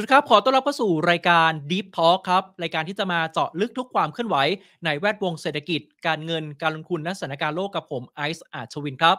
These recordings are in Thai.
สวัสดีครับ ขอต้อนรับเข้าสู่รายการ Deep Talk ครับ รายการที่จะมาเจาะลึกทุกความเคลื่อนไหว ในแวดวงเศรษฐกิจ การเงิน การลงทุน และสถานการณ์โลกกับผมไอซ์อาชวินครับ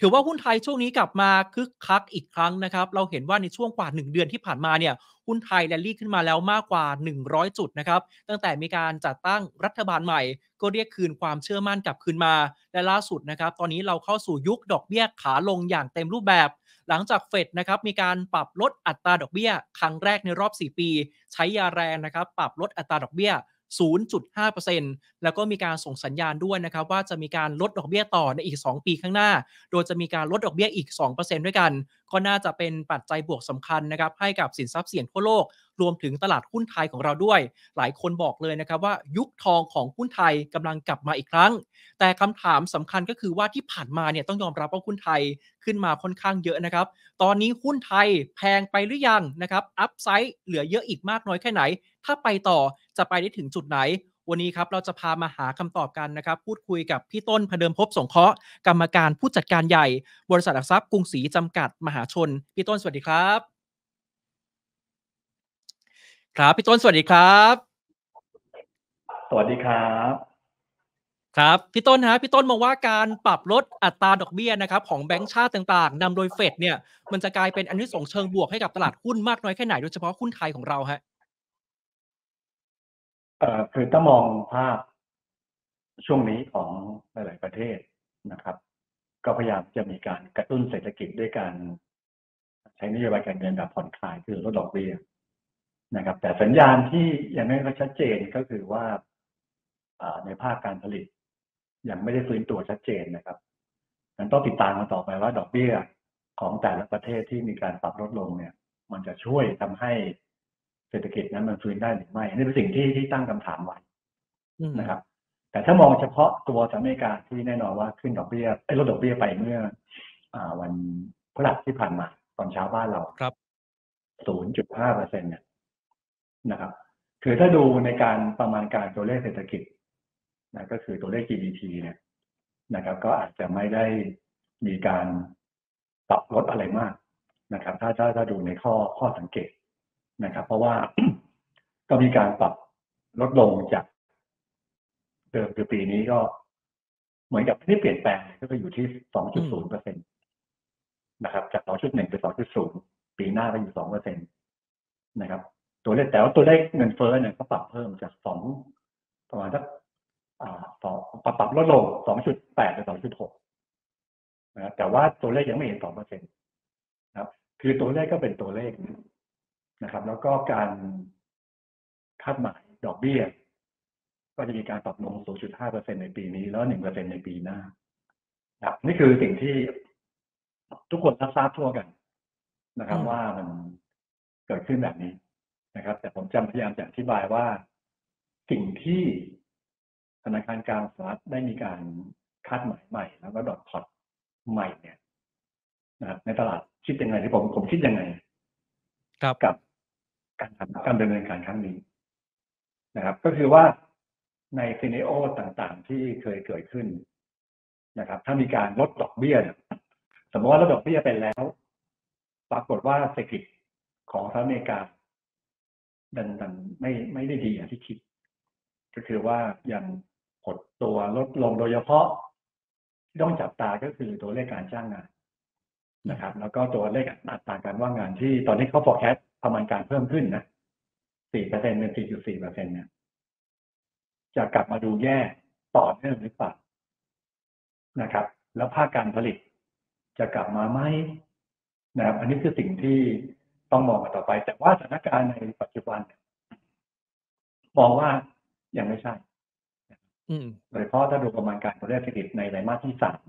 ถือว่าหุ้นไทยช่วงนี้กลับมาคึกคักอีกครั้งนะครับ เราเห็นว่าในช่วงกว่า 1 เดือนที่ผ่านมาเนี่ย หุ้นไทยแรลลี่ขึ้นมาแล้วมากกว่า 100 จุดนะครับ ตั้งแต่มีการจัดตั้งรัฐบาลใหม่ ก็เรียกคืนความเชื่อมั่นกลับคืนมา และล่าสุดนะครับ ตอนนี้เราเข้าสู่ยุคดอกเบี้ยขาลงอย่างเต็มรูปแบบ หลังจากเฟดนะครับมีการปรับลดอัตราดอกเบี้ย ครั้งแรกในรอบ 4 ปี ใช้ยาแรงนะครับปรับลดอัตราดอกเบี้ย 0.5%แล้วก็มีการส่งสัญญาณด้วยนะครับว่าจะมีการลดดอกเบี้ยต่อในอีก 2 ปีข้างหน้า โดยจะมีการลดดอกเบี้ยอีก 2%ด้วยกัน ก็น่าจะเป็นปัจจัยบวกสำคัญนะครับให้กับสินทรัพย์เสี่ยงทั่วโลก รวมถึงตลาดหุ้นไทยของเราด้วย หลายคนบอกเลยนะครับว่ายุคทองของหุ้นไทยกำลังกลับมาอีกครั้ง แต่คำถามสำคัญก็คือว่าที่ผ่านมาเนี่ยต้องยอมรับว่าหุ้นไทยขึ้นมาค่อนข้างเยอะนะครับ ตอนนี้หุ้นไทยแพงไปหรือยังนะครับ อัพไซด์เหลือเยอะอีกมากน้อยแค่ไหน ถ้าไปต่อจะไปได้ถึงจุดไหนวันนี้ครับเราจะพามาหาคำตอบกันนะครับ พูดคุยกับพี่ต้นพเดิมพบสงเคราะห์กรรมการผู้จัดการใหญ่ บริษัทหลักทรัพย์กรุงศรีจำกัดมหาชน พี่ต้นสวัสดีครับ ครับพี่ต้นสวัสดีครับ สวัสดีครับ ครับพี่ต้นฮะพี่ต้นมองว่าการปรับลดอัตราดอกเบี้ยนะครับ ของแบงก์ชาติต่างๆนำโดยเฟดเนี่ย มันจะกลายเป็นอันนี้ส่งส์เชิงบวกให้กับตลาดหุ้นมากน้อยแค่ไหนโดยเฉพาะหุ้นไทยของเราฮะเอ่อคือถ้ามองภาพช่วงนี้ของหลาย ๆ ประเทศนะครับ ก็พยายามจะมีการกระตุ้นเศรษฐกิจด้วยการ ใช้นโยบายการเงินแบบผ่อนคลายคือลดดอกเบี้ย นะครับ แต่สัญญาณที่ยังไม่ค่อยชัดเจนก็คือว่าอ่าในภาคการผลิต ยังไม่ได้ฟื้นตัวชัดเจนนะครับมันต้องติดตามกันต่อไปว่าดอกเบี้ยของแต่ละประเทศที่มีการปรับลดลงเนี่ย มันจะช่วยทำให้เศรษฐกิจนั้นมันฟื้นได้หรือไม่นี่เป็นสิ่งที่ที่ตั้งคำถามไว้อืมนะครับ แต่ถ้ามองเฉพาะตัวสหรัฐอเมริกาที่แน่นอนว่าขึ้นดอกเบี้ยไอ้ยลดดอกเบี้ยไปเมื่ออ่าวันพฤหัสที่ผ่านมาตอนเช้าบ้านเราครับ 0.5เปอร์เซ็นเนี่ย นะครับ คือถ้าดูในการประมาณการตัวเลขเศรษฐกิจนะก็คือตัวเลข GDP เนี่ยนะครับ ก็อาจจะไม่ได้มีการปรับลดอะไรมากนะครับ ถ้าถ้าถ้าดูในข้อข้อสังเกตนะครับ เพราะว่าก็มีการปรับลดลงจากเดิมคือปีนี้ก็เหมือนกับไม่ได้เปลี่ยนแปลงก็คืออยู่ที่2.0เปอร์เซ็นตนะครับ จาก2.1เป็น2.0ปีหน้าก็อยู่2เปอร์เซ็นตนะครับ ตัวเลขแต่ว่าตัวเลขเงินเฟ้อเนี่ยก็ปรับเพิ่มจาก2ประมาณสักอ่าสองปรับปรับลดลง2.8เป็น2.6นะครับแต่ว่าตัวเลขยังไม่เห็น2เปอร์เซ็นตนะครับ คือตัวเลขก็เป็นตัวเลขนะครับ แล้วก็การคาดหมายดอกเบี้ย ก็จะมีการปรับลง 0.5%ในปีนี้ แล้ว 1%ในปีหน้าครับนี่คือสิ่งที่ทุกคนรับทราบทั่วกันนะครับอืมว่ามันเกิดขึ้นแบบนี้ นะครับ แต่ผมจำพยายามจะอธิบายว่า สิ่งที่ธนาคารกลางสหรัฐได้มีการคาดหมายใหม่ แล้วก็ดอทพอตใหม่เนี่ยนะครับในตลาดคิดยังไงที่ผมผมคิดยังไงครับกับการทำการดำเนินการครั้งนี้นะครับ ก็คือว่าในซีเนโอต่างๆ ที่เคยเกิดขึ้นนะครับ ถ้ามีการลดดอกเบี้ยเนี่ยสมมติว่าลดดอกเบี้ยไปแล้ว ปรากฏว่าเศรษฐกิจของสหรัฐอเมริกา ดันดันไม่ไม่ได้ดีอย่างที่คิด ก็คือว่ายังหดตัวลดลงโดยเฉพาะที่ต้องจับตาก็คือตัวเลขการจ้างงานนะครับ แล้วก็ตัวเลขอัตราการว่างงานที่ตอนนี้เขา forecast ประมาณการเพิ่มขึ้นนะ 4เปอร์เซ็นต์เป็น 4.4เปอร์เซ็นต์เนี่ยจะกลับมาดูแย่ต่อเนื่องหรือเปล่านะครับ แล้วภาคการผลิตจะกลับมาไหมนะครับ อันนี้คือสิ่งที่ ต้องมองกันต่อไป แต่ว่าสถานการณ์ในปัจจุบัน มองว่ายังไม่ใช่อืมโดยเฉพาะถ้าดูประมาณการตัวเลขเศรษฐกิจในไตรมาสที่สาม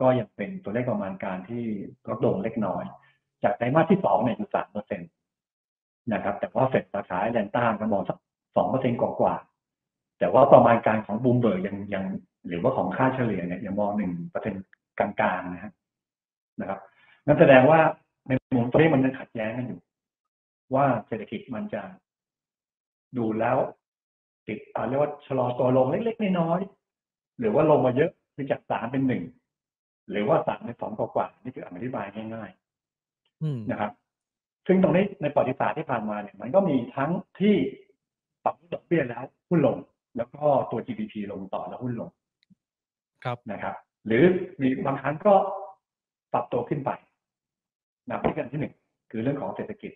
ก็ยังเป็นตัวเลขประมาณการที่ลดลงเล็กน้อย จากไตรมาสที่สองเนี่ยอยู่สามเปอร์เซ็นตนะครับ แต่ว่าเฟดสาขาแอตแลนต้าก็มองสักสองเปอร์เซ็นกว่าๆแต่ว่าประมาณการของบูมเบิร์กยังยัง หรือว่าของค่าเฉลี่ยเนี่ยยังมองหนึ่งเปอร์เซ็นกลางๆนะฮะนะครับนั่นแสดงว่า ในมุมตัวเลขมันยังขัดแย้งกันอยู่ ว่าเศรษฐกิจมันจะดูแล้ว ติดอ่าเรียกว่าชะลอตัวลงเล็กๆน้อยๆหรือว่าลงมาเยอะคือจากสามเป็นหนึ่งหรือว่าสามเป็นสองกว่าๆนี่คืออธิบายง่ายอืมๆนะครับ ซึ่งตรงนี้ในประวัติศาสตร์ที่ผ่านมาเนี่ย มันก็มีทั้งที่ปรับดอกเบี้ยแล้วหุ้นลง แล้วก็ตัว GDP ลงต่อแล้วหุ้นลง ครับนะครับ หรือมีบางครั้งก็ปรับตัวขึ้นไป นะที่กันที่หนึ่งคือเรื่องของเศรษฐกิจ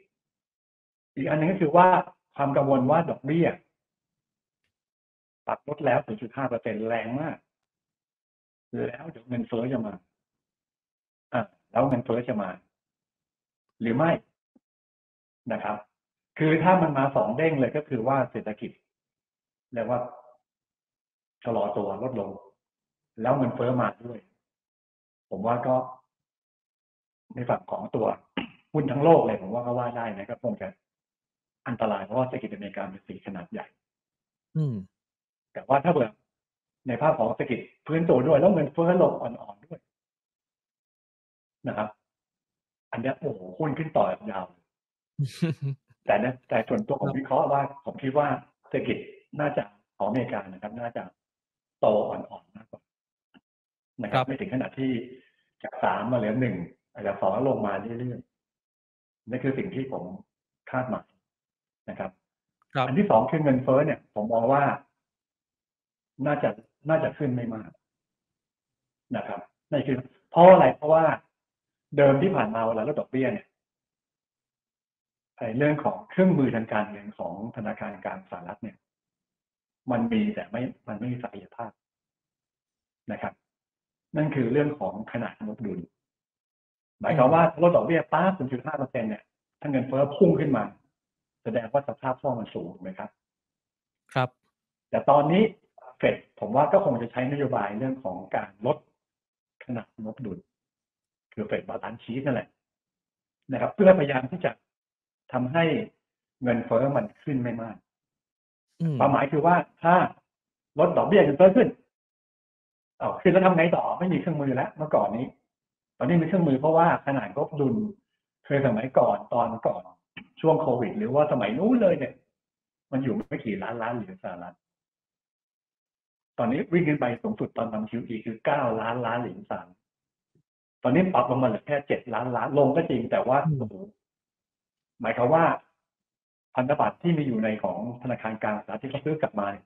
อีกอันหนึงก็คือว่าความกังวลว่าดอกเบี้ยปรับลดแล้ว 0.5เปอร์เซ็นแรงมาก แล้วเดี๋ยวเงินเฟ้อจะมาอะแล้วเงินเฟ้อจะมา หรือไม่นะครับ คือถ้ามันมาสองเด้งเลยก็คือว่าเศรษฐกิจเรียกว่าชะลอตัวลดลง แล้วเงินเฟ้อมาด้วย ผมว่าก็ ในฝั่งของตัวหุ้นทั้งโลกเลยผมว่าก็ว่าได้นะก็คงจะอันตรายเพราะว่าเศรษฐกิจอเมริกาเป็นสีขนาดใหญ่ อืม แต่ว่าถ้าเผื่อในภาพของเศรษฐกิจพื้นตัวด้วยแล้วเงินเฟ้อลงอ่อนๆด้วย นะครับ อันเนี้ยโอ้โหหุ้นขึ้นต่อยาวเลยแต่นะแต่ส่วนตัวผมวิเคราะห์ว่าผมคิดว่าเศรษฐกิจน่าจะของอเมริกานะครับ น่าจะโตอ่อนๆมากกว่านะคครัรับบไม่ถึงขนาดที่จากสามมาเหลือหนึ่ง อาจจะสองแล้วลงมาเรื่อยๆนี่คือสิ่งที่ผมคาดหมายนะครับครับอันที่สองคือเงินเฟ้อเนี่ย ผมมองว่า น่าจะน่าจะขึ้นไม่มากนะครับนั่นคือเพราะอะไรเพราะว่าเดิมที่ผ่านมาเวลาลดดอกเบี้ยเนี่ยไอ้เรื่องของเครื่องมือทางการเงินของธนาคารกลางสหรัฐเนี่ย มันมีแต่ไม่มันไม่มีศักยภาพนะครับ นั่นคือเรื่องของขนาดงบดุล หมายความว่าลดดอกเบี้ยไป 0.5เปอร์เซ็นต์เนี่ยถ้าเงินเฟ้อพุ่งขึ้นมา แสดงว่าสภาพคล่องมันสูงถูกไหมครับ ครับ แต่ตอนนี้เฟดผมว่าก็คงจะใช้นโยบายเรื่องของการลดขนาดงบดุล คือเฟด balance sheet นั่นแหละนะครับ เพื่อพยายามที่จะทำให้เงินเฟ้อมันขึ้นไม่มากอืมความหมายคือว่าถ้าลดดอกเบี้ยเงินเฟ้อขึ้นเอาขึ้นแล้วทำไงต่อไม่มีเครื่องมือแล้วเมื่อก่อนนี้ ตอนนี้มีเครื่องมือเพราะว่าขนาดงบดุลเคยสมัยก่อนตอนก่อนช่วงโควิด หรือว่าสมัยนู้นเลยเนี่ย มันอยู่ไม่กี่ล้านล้านเหรียญสหรัฐตอนนี้วิ่งขึ้นไปสูงสุดตอนทำ QE คือเก้าล้านล้านเหรียญสหรัฐตอนนี้ปรับลงมาเหลือแค่เจ็ดล้านล้านลงก็จริง แต่ว่าโอ้โหหมายความว่า พันธบัตรที่มีอยู่ในของธนาคารกลางสหรัฐที่เขาซื้อกลับมาเนี่ย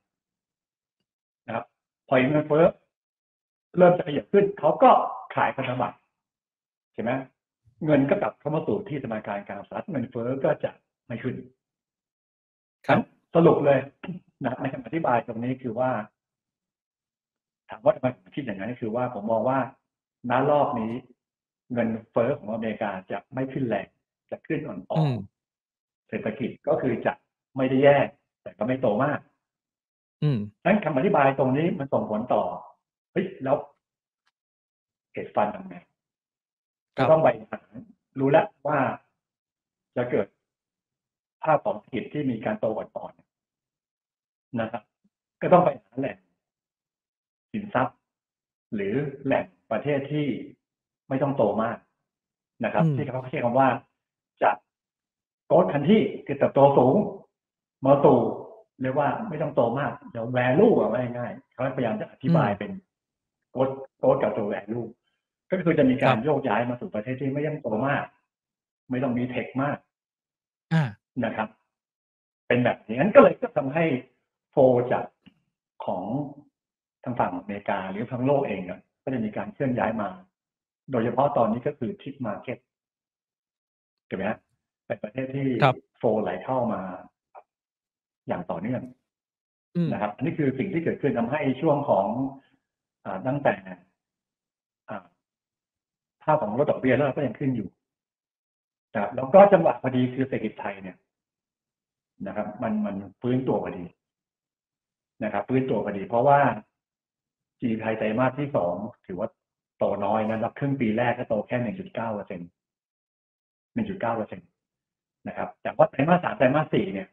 นะครับ พอเงินเฟ้อเริ่มจะขยับขึ้นเขาก็ขายพันธบัตรใช่ไหมเงินก็กลับเข้ามาสู่ที่ธนาคารกลางสหรัฐเงินเฟ้อก็จะไม่ขึ้น ครับสรุปเลยนะในคำอธิบายตรงนี้คือว่า ถามว่าทำไมผมคิดอย่างนั้นก็คือว่าผมมองว่าณรอบนี้ เงินเฟ้อของอเมริกาจะไม่ขึ้นแรงจะขึ้นอ่อนอืมๆเศรษฐกิจก็คือจะไม่ได้แย่แต่ก็ไม่โตมาก อืมนั้นคำอธิบายตรงนี้มันส่งผลต่อเฮ้ยแล้วเก็ดฟันทำไงครั ก็บต้องไปหารู้แล้วว่าจะเกิดภาพของเศรษฐกิจที่มีการโตอ่อนๆนะครับ ก็ต้องไปหาแหล่งสินทรัพย์ หรือแหล่งประเทศที่ไม่ต้องโตมากนะครับอืมที่เขาใช้คำว่าจะโกดคันที่คือเติบโตสูงมาสู่เรียกว่าไม่ต้องโตมากเดี๋ยวแวลูอะว่าง่ายๆเขาพยายามจะอธิบายเป็นโกดโกดกับตัวแวลู ก็คือจะมีการโยกย้ายมาสู่ประเทศที่ไม่ต้องโตมาก ไม่ต้องมีเทคมากอ่า นะครับ เป็นแบบนี้งั้นก็เลยก็ทำให้โฟลจากของทางฝั่งอเมริกาหรือทั้งโลกเองเนี่ยก็จะมีการเคลื่อนย้ายมา โดยเฉพาะตอนนี้ก็คือทิปมาเก็ตถูกไหมฮะเป็นประเทศที่ครับ โฟลไหลเข้ามาอย่างต่อเนื่อง อืม นะครับอันนี้คือสิ่งที่เกิดขึ้นทำให้ช่วงของอาตั้งแต่อ่า ภาของลดดอกเบี้ยแล้วก็ยังขึ้นอยู่นะครับแล้วก็จังหวะพอดีคือเศรษฐกิจไทยเนี่ยนะครับ มันมันฟื้นตัวพอดีนะครับฟื้นตัวพอดี เพราะว่าจีไทยไตรมาสที่สองถือว่าโตน้อยนะรับครึ่งปีแรกก็โตแค่หนึ่งจุดเก้าเปอร์เซ็นหนึ่งจุดเก้าเปอร์เซ็นตนะครับแต่ว่าไตรมาสสามไตรมาสสี่เนี่ย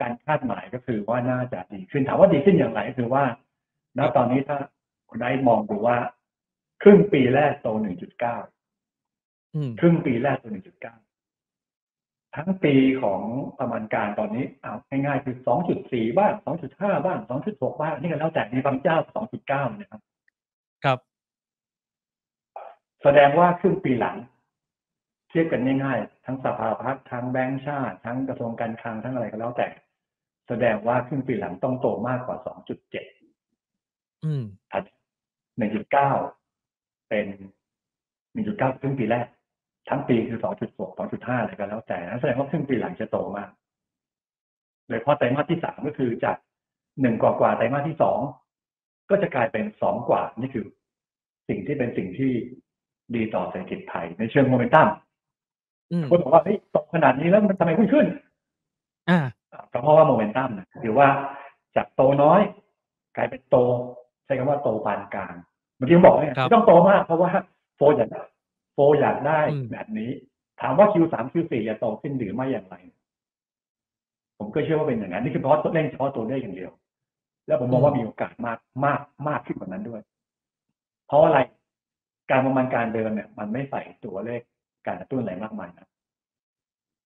การคาดหมายก็คือว่าน่าจะดีขึ้นถามว่าดีขึ้นอย่างไรคือว่า ณตอนนี้ถ้าคุณได้มองดูว่า ครึ่งปีแรกโต 1.9อืมครึ่งปีแรกโต 1.9 ทั้งปีของประมาณการตอนนี้เอาง่ายๆคือ 2.4 บ้าง 2.5 บ้าง 2.6 บ้าง นี่ก็แล้วแต่มีบางเจ้า 2.9 นะครับ ครับ แสดงว่าครึ่งปีหลัง เทียบกันง่ายๆ ทั้งสภาพัฒน์ทั้งแบงก์ชาติ ทั้งกระทรวงการคลัง ทั้งอะไรก็แล้วแต่ แสดงว่าครึ่งปีหลังต้องโตมากกว่า 2.7 อืมอาจ1.9เป็น 1.9 ครึ่งปีแรก ทั้งปีคือ 2.6 2.5 อะไรก็แล้วแต่นั่นแสดงว่าครึ่งปีหลังจะโตมากโดยเฉพาะไตรมาสที่สามก็คือจากหนึ่งกว่ากว่าไตรมาสที่สองก็จะกลายเป็นสองกว่านี่คือ สิ่งที่เป็นสิ่งที่ดีต่อเศรษฐกิจไทยในเชิงโมเมนตัมอืมคนบอกว่าเฮ้ยตกขนาดนี้แล้วมันทำไมขึ้นขึ้นอ่าอ่าก็เพราะว่าโมเมนตัมนะคือว่าจากโตน้อย กลายเป็นโต ใช้คำว่าโตปานกลาง เมื่อกี้ผมบอกเนี่ยครับไม่ต้องโตมากเพราะว่าโฟอยากโฟอยากได้อืมแบบนี้ ถามว่า Q3 Q4 จะโตขึ้นหรือไม่อย่างไร ผมก็เชื่อว่าเป็นอย่างนั้นนี่คือเพราะตัวเลขเฉพาะตัวเลขอย่างเดียว แล้วผมมองว่ามีโอกาสมากมากมากขึ้นกว่านั้นด้วย เพราะอะไรการประมาณการเดิมเนี่ย มันไม่ใส่ตัวเลขการกระตุ้นอะไรมากมายนะ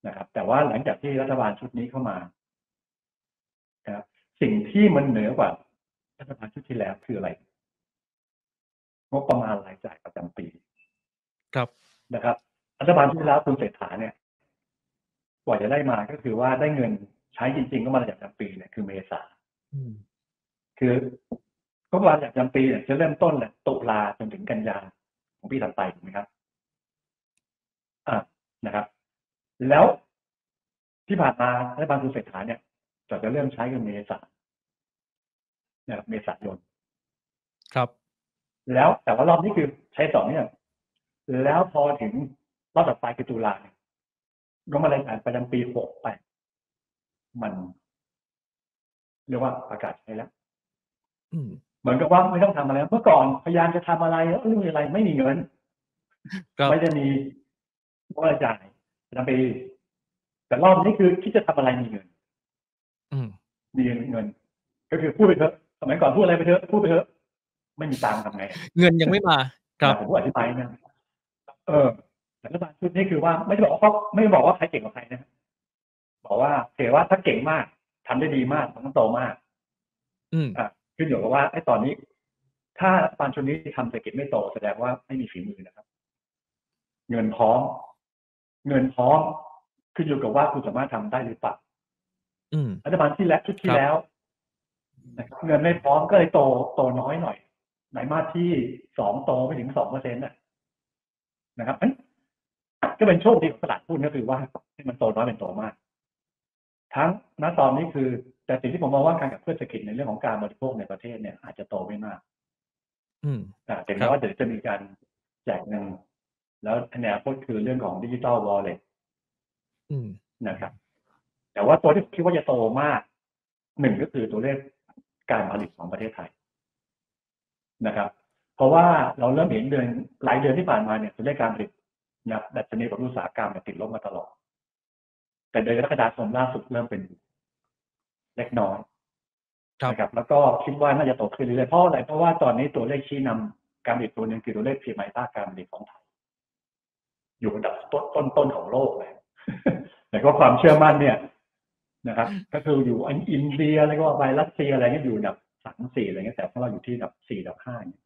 นะครับ แต่ว่าหลังจากที่รัฐบาลชุดนี้เข้ามานะครับสิ่งที่มันเหนือกว่ารัฐบาลชุดที่แล้วคืออะไร งบประมาณรายจ่ายประจำปี ครับนะครับรัฐบาลชุดที่แล้วคุณเศรษฐาเนี่ยกว่าจะได้มาก็คือว่าได้เงินใช้จริง ๆ ก็มาจากประจำปีเนี่ยคือเมษาอืมคือก็ประมาณจากประจำปีเนี่ยจะเริ่มต้นแหละตุลาจนถึงกันยาของปีถัดไปถูกไหมครับ อ่านะครับ แล้วที่ผ่านมารัฐบาลคุณเศรษฐาเนี่ยจะจะเริ่มใช้กันเมษานะครับเมษายนครับ แล้วแต่ว่ารอบนี้คือใช้ต่อเนื่องแล้วพอถึงรอบต่อไปคือตุลาเนี่ยงบประมาณประจำปีหกไป มันเรียกว่าประกาศใช้แล้วอืมเหมือนกับว่าไม่ต้องทำอะไรเมื่อก่อนพยายามจะทำอะไรแล้วไม่มีอะไรไม่มีเงินครับไม่ได้มีงบรายจ่ายประจำปีแต่รอบนี้คือคิดจะทำอะไรมีเงินอืมมีเงิน ก็คือพูดไปเถอะสมัยก่อนพูดอะไรไปเถอะพูดไปเถอะ ไม่มีตังค์ทำไง เงินยังไม่มาครับผมก็อธิบายนะเออแต่รัฐบาลชุดนี้คือว่าไม่ได้บอกว่าเขาไม่ได้บอกว่าใครเก่งกว่าใครนะบอกว่าเถือว่าถ้าเก่งมากทำได้ดีมากมันต้องโตมาก อืมอะขึ้นอยู่กับว่าไอ้ตอนนี้ ถ้ารัฐบาลชุดนี้ทำเศรษฐกิจไม่โตแสดงว่าไม่มีฝีมือนะครับ เงินพร้อม เงินพร้อมขึ้นอยู่กับว่าคุณสามารถทำได้หรือเปล่าอืมรัฐบาลที่แล้วชุดที่ครับแล้วนะครับเงินไม่พร้อมก็เลยโตโตน้อยหน่อย ไตรมาสที่สองโตไปถึงสองเปอร์เซ็นต์นะครับเอ้ยก็เป็นโชคดีของตลาดหุ้นก็คือว่าให้มันโตน้อยเป็นโตมาก ทั้งณตอนนี้คือ แต่สิ่งที่ผมมองว่าการกับเพื่อเศรษฐกิจในเรื่องของการบริโภคในประเทศเนี่ยอาจจะโตไม่มาก อืมอ่าถึงครัแม้บว่าเดี๋ยวจะมีการแจกเงินแล้วแนวโน้คือเรื่องของดิจิ t a ลวอลเล็ตอืมนะครับ แต่ว่าตัวที่คิดว่าจะโตมากหนึ่งก็คือตัวเลขการผลิตของประเทศไทย นะครับ เพราะว่าเราเริ่มเห็นเดือนหลายเดือนที่ผ่านมาเนี่ยตัวเลขการผลิตนะครับดัชนีของอุตสาหกรรมเนี่ยติดลบมาตลอด แต่เดือนกรกฎาคมล่าสุดเริ่มเป็นเล็กน้อยครับนะครับ แล้วก็คิดว่าน่าจะโตขึ้นเรื่อยๆเพราะอะไรเพราะว่าตอนนี้ตัวเลขชี้นำการผลิตตัวหนึงคือตัวเลข PMI ภาคการผลิตของไทยอยู่อันดับต้นต้นต้นของโลกเลยแต่ก็ความเชื่อมั่นเนี่ยนะครับ ก็คืออยู่อันอินเดียอะไรก็ว่าไปรัสเซียอะไรเงี้ยอยู่อันดับ สามสี่อะไรเงี้ยแต่พวกเราอยู่ที่อันดับสี่อันดับห้าเนี่ย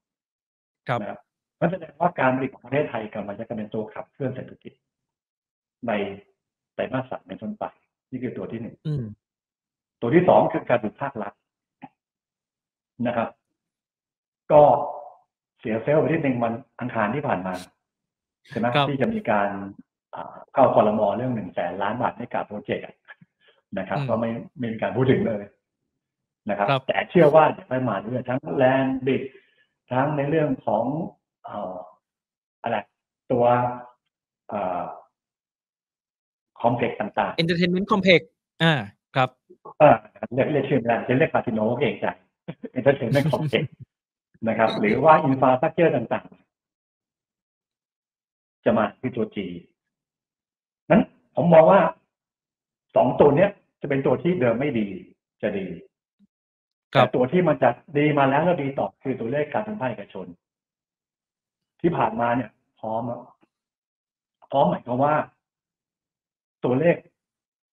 ครับนะครับมันแสดงว่าการผลิตของประเทศไทยกำลังจะเป็นตัวขับเคลื่อนเศรษฐกิจ ในไตรมาสสามเป็นต้นไปนี่คือตัวที่หนึ่งอืมตัวที่สองคือการผลิตภาครัฐนะครับ ก็เสียเซลล์ไปที่หนึ่งวันอังคารที่ผ่านมาใช่ไหมครับที่จะมีการอ่าเข้าคอรมอเรื่องหนึ่งแสนล้านบาทให้กับโปรเจกต์อะนะครับ ก็ไม่ไม่มีการพูดถึงเลย นะครับครับ แต่เชื่อว่าจะไปมาเรื่อยทั้งแลนด์บริดจ์ทั้งในเรื่องของเอ่ออะไรตัว complex ต่าง entertainment complex อ่าครับๆเออเรียกเรียกชื่อไม่ได้จะเรียกคาสิโนก็เกรงใจ entertainment complex นะครับ หรือว่า infrastructure ต่างๆ จะมาที่ตัว G นั้นผมมองว่าสองตัวเนี้ยจะเป็นตัวที่เดิมไม่ดีจะดีครับ แต่ตัวที่มันจะดีมาแล้วแล้วดีต่อคือตัวเลขการเป็นภาคเอกชน ที่ผ่านมาเนี่ย พร้อมแล้วพร้อมหมายความว่า ตัวเลข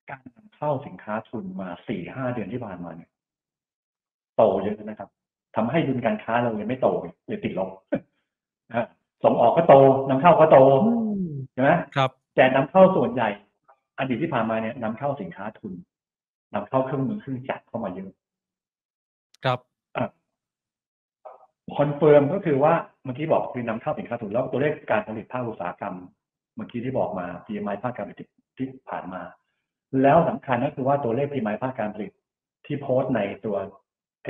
การนำเข้าสินค้าทุนมาสี่ห้าเดือนที่ผ่านมาเนี่ยโตเยอะนะครับทำให้ดุลการค้าเรายังไม่โตเลยติดลบนะฮะส่งออกก็โตนำเข้าก็โตอืมใช่ไหมครับ แต่นำเข้าส่วนใหญ่อดีตที่ผ่านมาเนี่ยนำเข้าสินค้าทุนนำเข้าเครื่องมือเครื่องจักรเข้ามาเยอะ ครับ confirm ก็คือว่าเมื่อกี้บอกคือนำเข้าสินค้าทุนแล้วตัวเลขการผลิตภาคอุตสาหกรรม เมื่อกี้ที่บอกมา PMI ภาคการผลิตที่ผ่านมา แล้วสำคัญก็คือว่าตัวเลข PMI ภาคการผลิตที่โพสต์ในตัว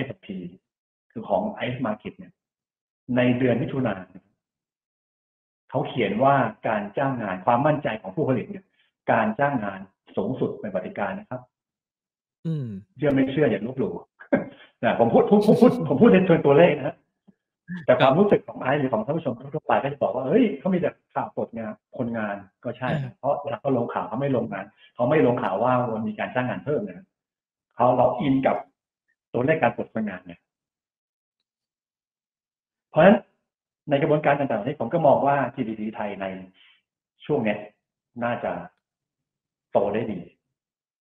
S&P คือของ ICE Market เนี่ย ในเดือนมิถุนายนเขาเขียนว่าการจ้างงานความมั่นใจของผู้ผลิตเนี่ย การจ้างงานสูงสุดเป็นปฏิการนะครับ อืมเชื่อไม่เชื่ออย่าลบหลู่ นะผมพูดพูดพูดพูดผมพูดในเชิงตัวเลขนะฮะแต่ความรู้สึกของไอซ์หรือของท่านผู้ชมทั่วไปก็จะบอกว่าเฮ้ยเขามีแต่ข่าวปลดงานคนงานก็ใช่อ่าเพราะเวลาเขาลงข่าวเขาไม่ลงงานเขาไม่ลงข่าวว่ามันมีการจ้างงานเพิ่มนะเขาเราอินกับตัวเลขการปลดคนงานเนี่ยเพราะฉะนั้นในกระบวนการต่างๆนี้ผมก็มองว่า GDP ไทยในช่วงเนี้ยน่าจะโตได้ดี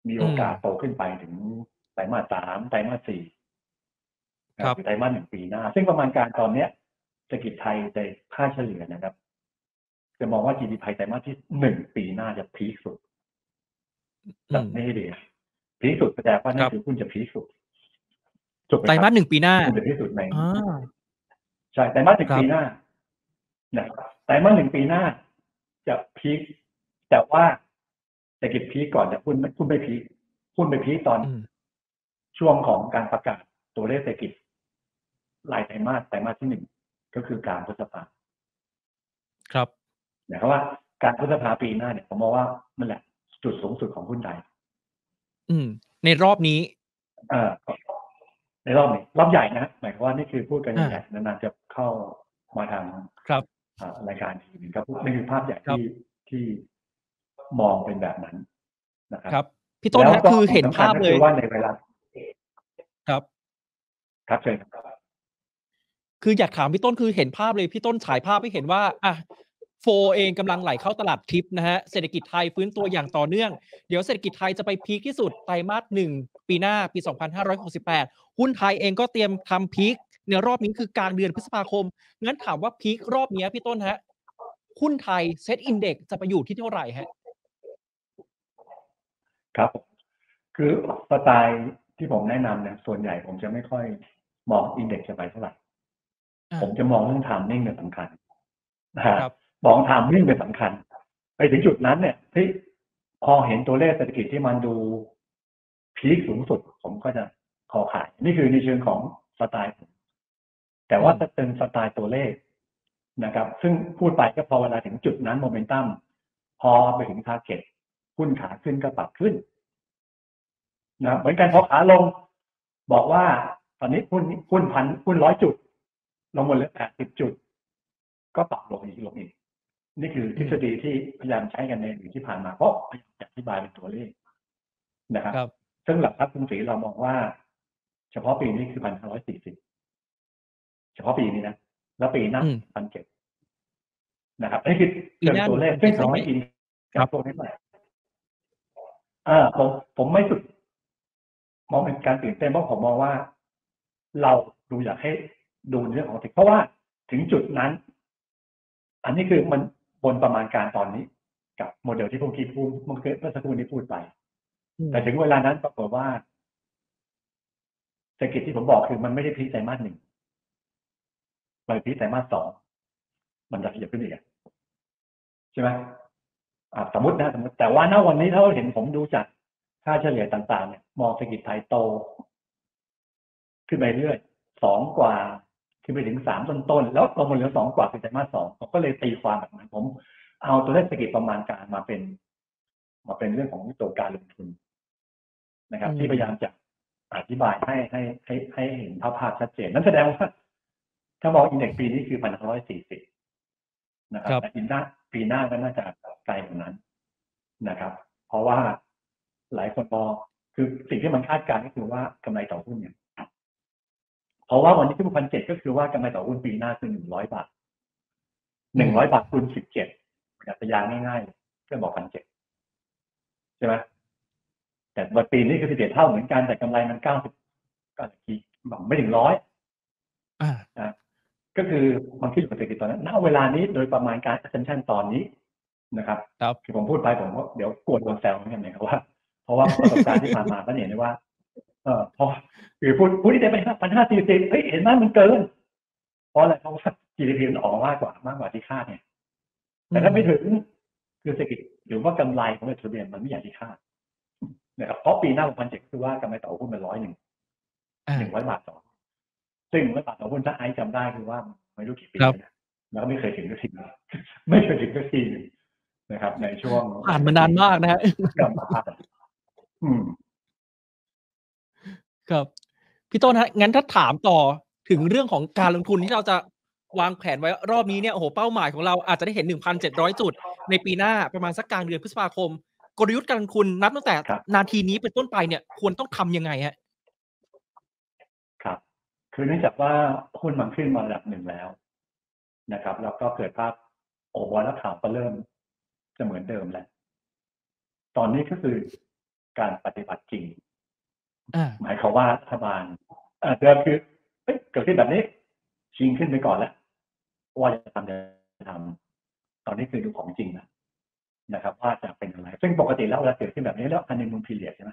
มีโอกาสโตขึ้นไปถึงไตรมาสสามไตรมาสสี่ ครับหรือไตรมาสหนึ่งปีหน้า ซึ่งประมาณการตอนเนี้ยเศรษฐกิจไทยในค่าเฉลี่ยนะครับ จะมองว่า GDP ไตรมาสที่หนึ่งปีหน้าจะพีคสุดอืแบบมไม่ให้ดีพีคสุดแสดงว่านั่ครันบคือหุ้นจะพีคสุดถูกไหมไตรคมารัสหนึ่งปีหน้าหุ้นจะพีคสุดในอ่าใช่ไตรมาสหนึ่งครับปีหน้านะครับไตรมาสหนึ่งปีหน้า จะพีคแต่ว่าเศรษฐกิจพีคก่อนแต่หุ้นไม่หุ้นไม่พีคหุ้นไปพีคตอนอืมช่วงของการประกาศตัวเลขเศรษฐกิจ รายไตรมาสไตรมาสที่หนึ่งก็คือกลารพฤษภาครับหมายความว่าการพฤษภาปีหน้าเนี่ยผมมองว่านั่นแหละจุดสูงสุดของหุ้นไทยอืม ในรอบนี้เอ่อในรอบนี้รอบใหญ่นะหมายความว่านี่คือพูดกันอ่าใหญ่ๆนานๆจะเข้ามาทางครับอ่ารายการทีนึงครับนี่คือภาพใหญ่ครับที่ที่มองเป็นแบบนั้นนะครัครับพี่ต้นแล้วฮะก็คือเห็นสำคัญภาพก็เลยคือว่าในเวลา ครับ ครับเชิญครับ คืออยากถามพี่ต้นคือเห็นภาพเลยพี่ต้นฉายภาพให้เห็นว่าอะโฟเองกำลังไหลเข้าตลาดทิปนะฮะเศรษฐกิจไทยฟื้นตัวอย่างต่อเนื่อง เดี๋ยวเศรษฐกิจไทยจะไปพีคที่สุดไตรมาสหนึ่งปีหน้าปี 2568 หุ้นไทยเองก็เตรียมทำพีคในรอบนี้คือกลางเดือนพฤษภาคม งั้นถามว่าพีครอบนี้พี่ต้นฮะหุ้นไทยเซ็ตอินเด็กจะไปอยู่ที่เท่าไหร่ฮะครับ คือสไตล์ที่ผมแนะนำเนี่ยส่วนใหญ่ผมจะไม่ค่อยมอง index จะไปเท่าไหร่ ผมจะมองเรื่อง timing เป็นสำคัญนะฮะครับมอง timing เป็นสำคัญ ไปถึงจุดนั้นเนี่ยที่พอเห็นตัวเลขเศรษฐกิจที่มันดู peak สูงสุด ผมก็จะขอขาย นี่คือในเชิงของสไตล์ผมแต่ว่าจะเป็นสไตล์ตัวเลขนะครับ ซึ่งพูดไปก็พอเวลาถึงจุดนั้นโมเมนตัมพอไปถึง targetหุ้นขาขึ้นก็ปรับขึ้นนะเหมือนกันพอขาลง บอกว่าตอนนี้หุ้นหุ้นพันหุ้นร้อยจุด ลงหมดเหลือแปดสิบจุด ก็ปรับลงอีกลงอีก นี่คือทฤษฎีที่พยายามใช้กันในอยู่ที่ผ่านมาเพราะพยายามจะอธิบายเป็นตัวเลขนะครับครับ ซึ่งหลักทรัพย์กรุงศรีเรามองว่า เฉพาะปีนี้คือพันห้าร้อยสี่สิบเฉพาะปีนี้นะ แล้วปีหน้าอืมพันเจ็ดนะครับนี่คือปีหน้าเชิงตัวเลขซึ่งผมไม่อินครักับบพวกนี้เลยอ่าผมผมไม่สุดมองเป็นการตื่นเต้นเพราะผมมองว่า เราดูอยากให้ ดูเรื่องของติเพราะว่าถึงจุดนั้น อันนี้คือมันบนประมาณการตอนนี้ กับโมเดลที่พวกที่พูดเมื่อกี้เมื่อสักครู่นี้พูดไป แต่ถึงเวลานั้นปรากฏว่าเศรษฐกิจที่ผมบอกคือมันไม่ได้พีคไตรมาสหนึ่งมันพีคไตรมาสสองมันจะขยับขึ้นอีกอะใช่ไหมอ่าสมมตินะสมมติแต่ว่าณวันนี้ถ้าเราเห็นผมดูจากค่าเฉลี่ยต่าง ๆ เนี่ยมองเศรษฐกิจไทยโต ขึ้นไปเรื่อยสองกว่า ขึ้นไปถึงสามต้นๆแล้วลงมาเหลือสองกว่าคือไตรมาสสองผมก็เลยตีความแบบนั้นผมเอาตัวเลขเศรษฐกิจประมาณการมาเป็น มาเป็นเรื่องของตัวการลงทุนนะครับอืมที่พยายามจะอธิบายให้ให้ให้ให้เห็นภาพภาพชัดเจน นั่นแสดงว่าถ้ามองอินเด็กซ์ปีนี้คือพันร้อยสี่สิบนะครับครับแต่ปีหน้าปีหน้าก็น่าจะไกลกว่านั้นนะครับ เพราะว่าหลายคนมองคือสิ่งที่มันคาดการณ์ก็คือว่ากำไรต่อหุ้นเนี่ย เพราะว่าวันนี้ที่พันเจ็ดก็คือว่ากำไรต่อหุ้นปีหน้าคือหนึ่งร้อยบาทหนึ่งร้อยบาทคูณสิบเจ็ดอยากจะยางง่ายๆก็บอกพันเจ็ดใช่ไหมแต่บัปีนี้คือสิบเอ็ดเท่าเหมือนกันแต่กำไรมันเก้าสิบก็กี่บอกไม่ถึงร้อยอ่านะก็คือมันขึ้นอยู่กับเศรษฐกิจตอนนั้นณเวลานี้โดยประมาณการ assumption ตอนนี้นะครับครับคือผมพูดไปผมก็เดี๋ยวกลัวโดนแซวเหมือนกันนะครับว่า เพราะว่าประสบการณ์ที่ผ่านมาก็เห็นได้ว่าเออพอคือพูดพูดที่ได้ไปห้าพันห้าสี่สิบเฮ้ยเห็นไหมมันเกิน เพราะอะไรเพราะว่า GDP มันออกมามากกว่ามากกว่าที่คาดเนี่ยแต่ถ้าไม่ถึงคือเศรษฐกิจหรือว่ากำไรของบริษัททะเบียนมันไม่อย่างที่คาดนะครับเพราะปีหน้าพันเจ็ดคือว่ากำไรต่อหุ้นมันร้อยหนึ่งอ่าหนึ่งร้อยบาทต่อซึ่งร้อยบาทต่อหุ้นถ้าไอซ์จำได้คือว่าไม่รู้กี่ปีครับนะแล้วก็ไม่เคยถึงสักทีไม่เคยถึงสักทีหนึ่งนะครับ ในช่วงผ่านมานานมากนะฮะกลับมาพักอะอืม ครับ พี่ต้นฮะงั้นถ้าถามต่อถึงเรื่องของการลงทุนที่เราจะวางแผนไว้รอบนี้เนี่ยโอ้โหเป้าหมายของเราอาจจะได้เห็น 1,700 จุด ในปีหน้าประมาณสักกลางเดือนพฤษภาคม กลยุทธ์การลงทุนนับตั้งแต่ครับนาทีนี้เป็นต้นไปเนี่ย ควรต้องทำยังไงฮะครับคือเนื่องจากว่าหุ้นมันขึ้นมาระดับหนึ่งแล้วนะครับ แล้วก็เกิดภาพโอบอลและข่าวก็เริ่มจะเหมือนเดิมแล้ว ตอนนี้ก็คือการปฏิบัติจริงอ่า หมายความว่ารัฐบาลเดิมคือเกิดขึ้นแบบนี้ ชิงขึ้นไปก่อนแล้วว่าจะทำจะทำตอนนี้คือดูของจริงแล้วนะครับ ว่าจะเป็นอะไร ซึ่งปกติแล้วเวลาเกิดขึ้นแบบนี้แล้วอันนี้มุนพีเรียดใช่ไหม